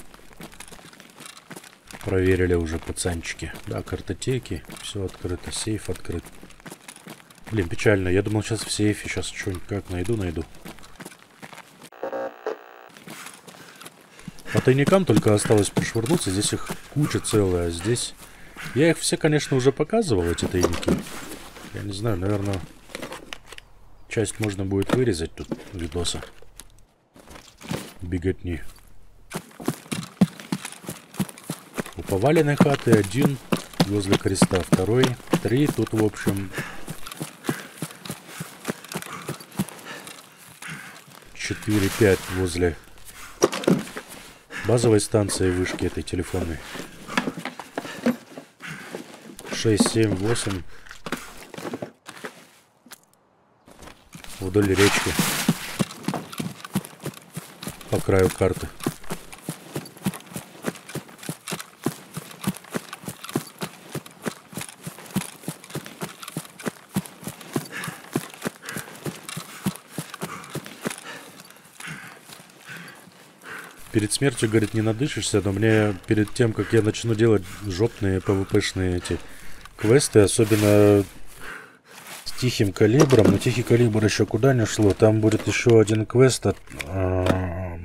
Проверили уже пацанчики. Да, картотеки. Все открыто. Сейф открыт. Блин, печально. Я думал, сейчас в сейфе. Сейчас что-нибудь как найду, найду. По тайникам только осталось прошвырнуться. Здесь их куча целая. А здесь... Я их все, конечно, уже показывал, эти тайники. Я не знаю, наверное... Часть можно будет вырезать тут видоса. Беготни. У поваленной хаты один возле креста, второй, три. Тут, в общем, четыре, пять возле базовой станции вышки этой телефонной. Шесть, семь, восемь. Вдоль речки. По краю карты. перед смертью, говорит, не надышишься, но мне перед тем, как я начну делать жопные пвпшные эти квесты, особенно с тихим калибром, но тихий калибр еще куда не шло, там будет еще один квест от... А,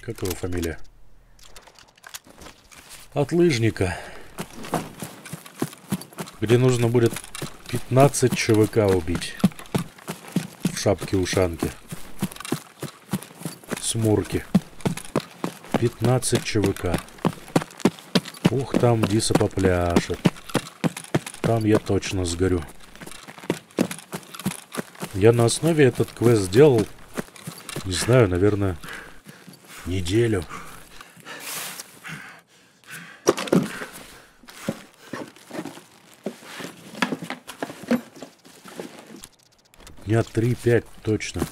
как его фамилия? От лыжника. Где нужно будет 15 ЧВК убить. В шапке-ушанке. Смурки. 15 ЧВК. Ух, там Диса попляшет. Там я точно сгорю. Я на основе этот квест сделал, не знаю, наверное, неделю. Дня 3-5 точно.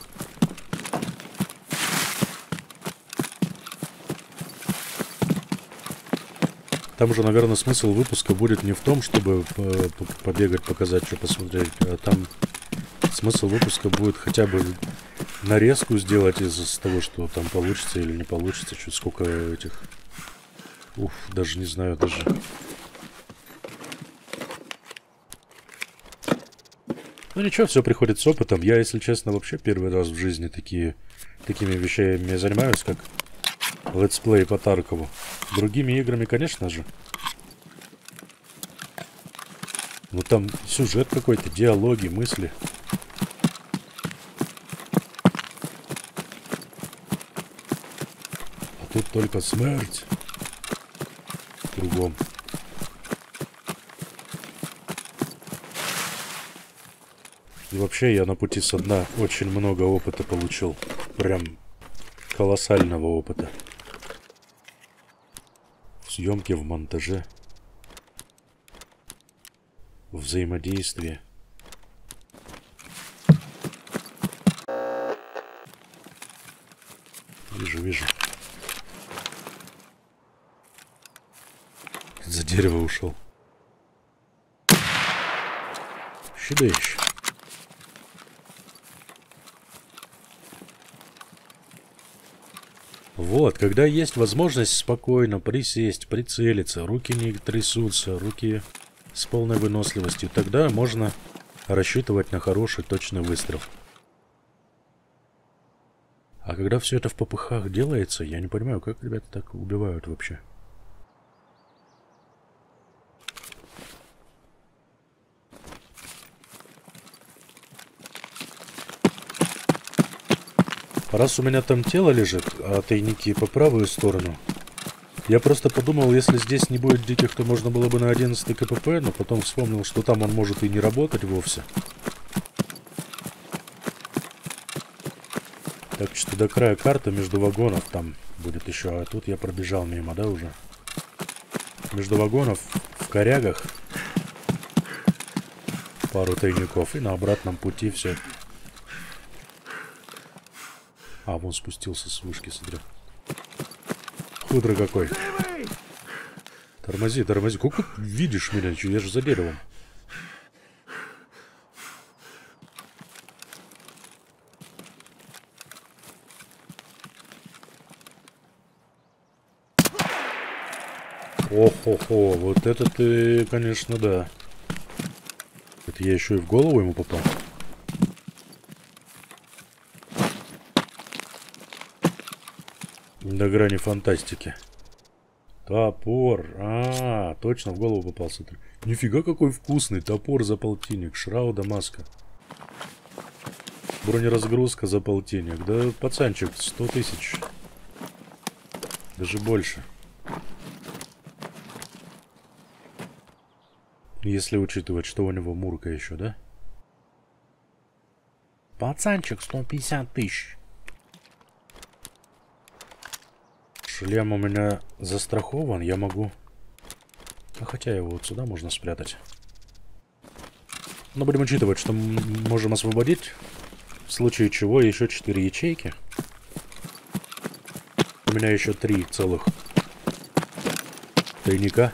Там же, наверное, смысл выпуска будет не в том, чтобы побегать, показать, что посмотреть, а там смысл выпуска будет хотя бы нарезку сделать из того, что там получится или не получится, чуть сколько этих... Уф, даже не знаю, даже... Ну ничего, все приходит с опытом. Я, если честно, вообще первый раз в жизни такие, такими вещами занимаюсь, как летсплей по Таркову. Другими играми, конечно же. Ну там сюжет какой-то, диалоги, мысли. А тут только смерть. Кругом. И вообще я на пути со дна очень много опыта получил. Прям колоссального опыта съемке, в монтаже, взаимодействие. Вижу, вижу. За дерево ушел. Щадыщ. Вот, когда есть возможность спокойно присесть, прицелиться, руки не трясутся, руки с полной выносливостью, тогда можно рассчитывать на хороший точный выстрел. А когда все это в попыхах делается, я не понимаю, как ребята так убивают вообще. Раз у меня там тело лежит, а тайники по правую сторону, я просто подумал, если здесь не будет диких, то можно было бы на 11 КПП, но потом вспомнил, что там он может и не работать вовсе. Так что до края карты между вагонов там будет еще, а тут я пробежал мимо, да, уже? Между вагонов в корягах пару тайников и на обратном пути все а, вон спустился с вышки, смотри. Худро какой. Тормози, тормози. Как видишь меня? Я же за деревом. Ох-хо-хо, вот это ты, конечно, да. Это я еще и в голову ему попал. До грани фантастики. Топор. А, точно в голову попал, смотри. Нифига какой вкусный. Топор за полтинник. Шрауда маска. Бронеразгрузка за полтинник. Да, пацанчик, 100 тысяч. Даже больше. Если учитывать, что у него мурка еще, да? Пацанчик, 150 тысяч. Шлем у меня застрахован, я могу... Ну, хотя его вот сюда можно спрятать. Но будем учитывать, что можем освободить, в случае чего еще 4 ячейки. У меня еще 3 целых тайника.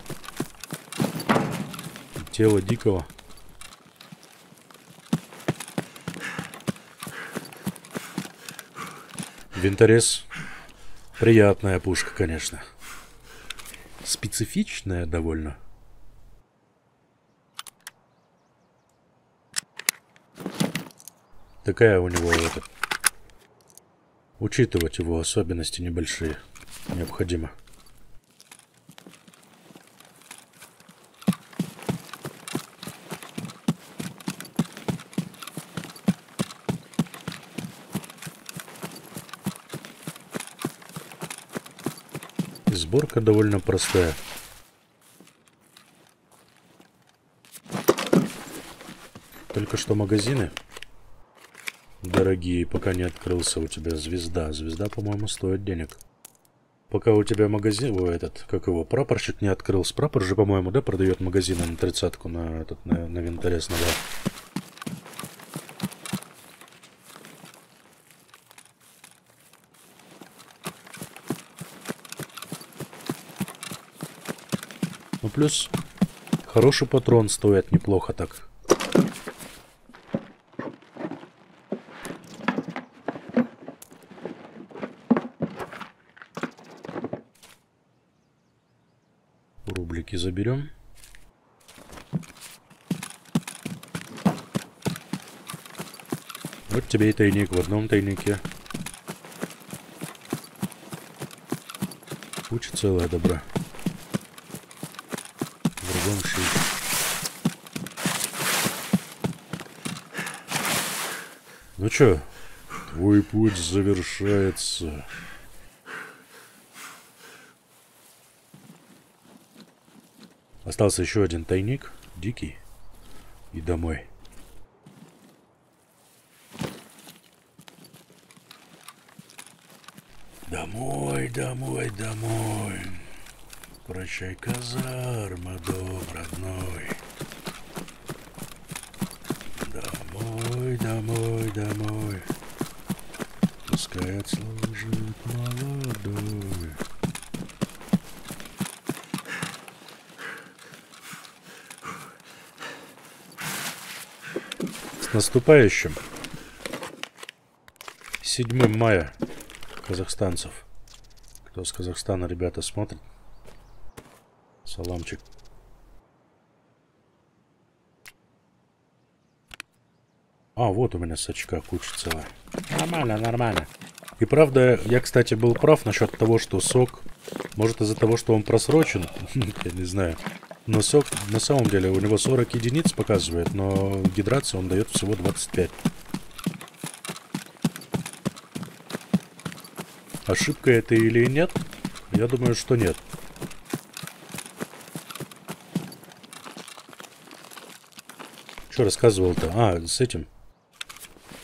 Тело дикого. Винторез Приятная пушка, конечно. Специфичная довольно. Такая у него это. Учитывать его особенности небольшие необходимо. Сборка довольно простая. Только что магазины дорогие, пока не открылся у тебя звезда. Звезда, по-моему, стоит денег. Пока у тебя магазин, о, этот, как его, прапорщик не открылся. Прапор же, по-моему, да, продает магазины на тридцатку на этот, на, на винторез, на плюс хороший патрон стоит неплохо так. Рублики заберем. Вот тебе и тайник в одном тайнике. Куча целая добра. Ну чё, твой путь завершается. Остался еще один тайник, дикий, и домой. Домой, домой, домой. Прощай, казарма, дом родной. Наступающим. 7 мая казахстанцев. Кто с Казахстана, ребята, смотрит? Саламчик. А, вот у меня сачка куча целая. Нормально, нормально. И правда, я, кстати, был прав насчет того, что сок... Может, из-за того, что он просрочен, я не знаю. Но сок, на самом деле, у него 40 единиц показывает, но гидрации он дает всего 25. Ошибка это или нет? Я думаю, что нет. Что рассказывал-то? А, с этим.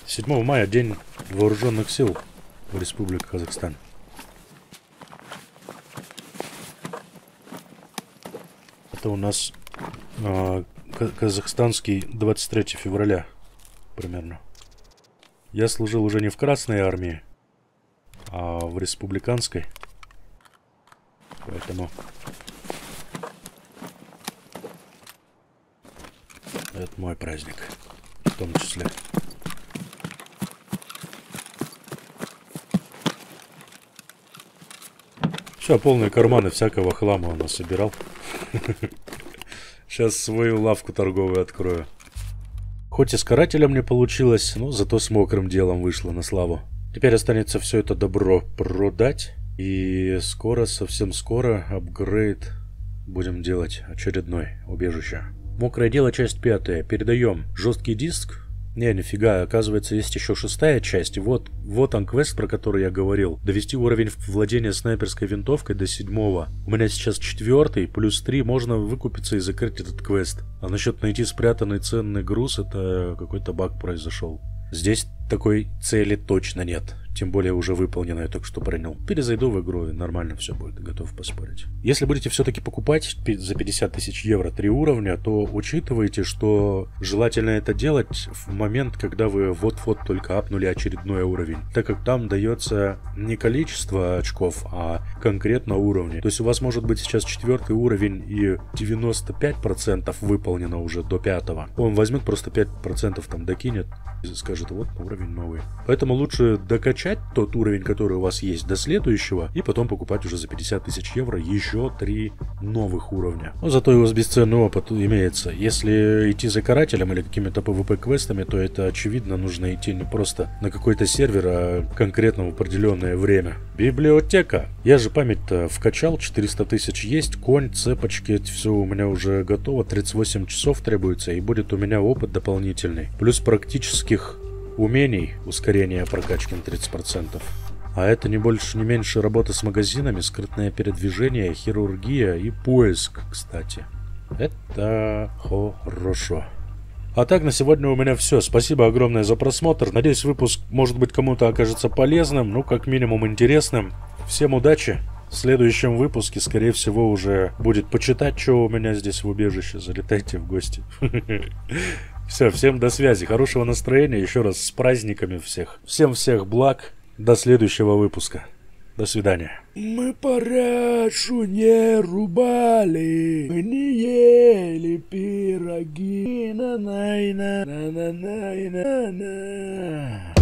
7 мая день вооруженных сил в Республике Казахстан. У нас э, казахстанский 23 февраля примерно. Я служил уже не в Красной армии, а в республиканской. Поэтому это мой праздник в том числе. Все, полные карманы всякого хлама он собирал. Сейчас свою лавку торговую открою. Хоть и с карателем не получилось, но зато с мокрым делом вышло на славу. Теперь останется все это добро продать. И скоро, совсем скоро, апгрейд будем делать очередной убежище. Мокрое дело, часть пятая. Передаем жесткий диск не, нифига, оказывается, есть еще шестая часть. Вот, вот он квест, про который я говорил. Довести уровень владения снайперской винтовкой до седьмого. У меня сейчас четвертый, плюс три, можно выкупиться и закрыть этот квест. А насчет найти спрятанный ценный груз, это какой-то баг произошел. Здесь такой цели точно нет. Тем более уже выполнено, я только что принял. Перезайду в игру и нормально все будет, готов поспорить. Если будете все-таки покупать за 50 тысяч евро три уровня, то учитывайте, что желательно это делать в момент, когда вы вот-вот только апнули очередной уровень. Так как там дается не количество очков, а конкретно уровни. То есть у вас может быть сейчас четвертый уровень и 95% выполнено уже до пятого. Он возьмет просто 5% там докинет и скажет, вот уровень новый. Поэтому лучше докачать тот уровень, который у вас есть, до следующего, и потом покупать уже за 50 тысяч евро еще три новых уровня. Но зато у вас бесценный опыт имеется. Если идти за карателем или какими-то PvP-квестами, то это очевидно нужно идти не просто на какой-то сервер, а конкретно в определенное время. Библиотека. Я же память-то вкачал, 400 тысяч есть, конь, цепочки, все у меня уже готово, 38 часов требуется, и будет у меня опыт дополнительный. Плюс практических умений ускорения прокачки на 30%. А это не больше, не меньше работы с магазинами, скрытное передвижение, хирургия и поиск, кстати. Это хорошо. А так, на сегодня у меня все. Спасибо огромное за просмотр. Надеюсь, выпуск, может быть, кому-то окажется полезным, ну, как минимум, интересным. Всем удачи. В следующем выпуске, скорее всего, уже будет почитать, что у меня здесь в убежище. Залетайте в гости. Все, всем до связи, хорошего настроения, еще раз с праздниками всех. Всем всех благ, до следующего выпуска. До свидания. Мы парашу не рубали, мы не ели пироги. На-на-на, на-на-на, на-на.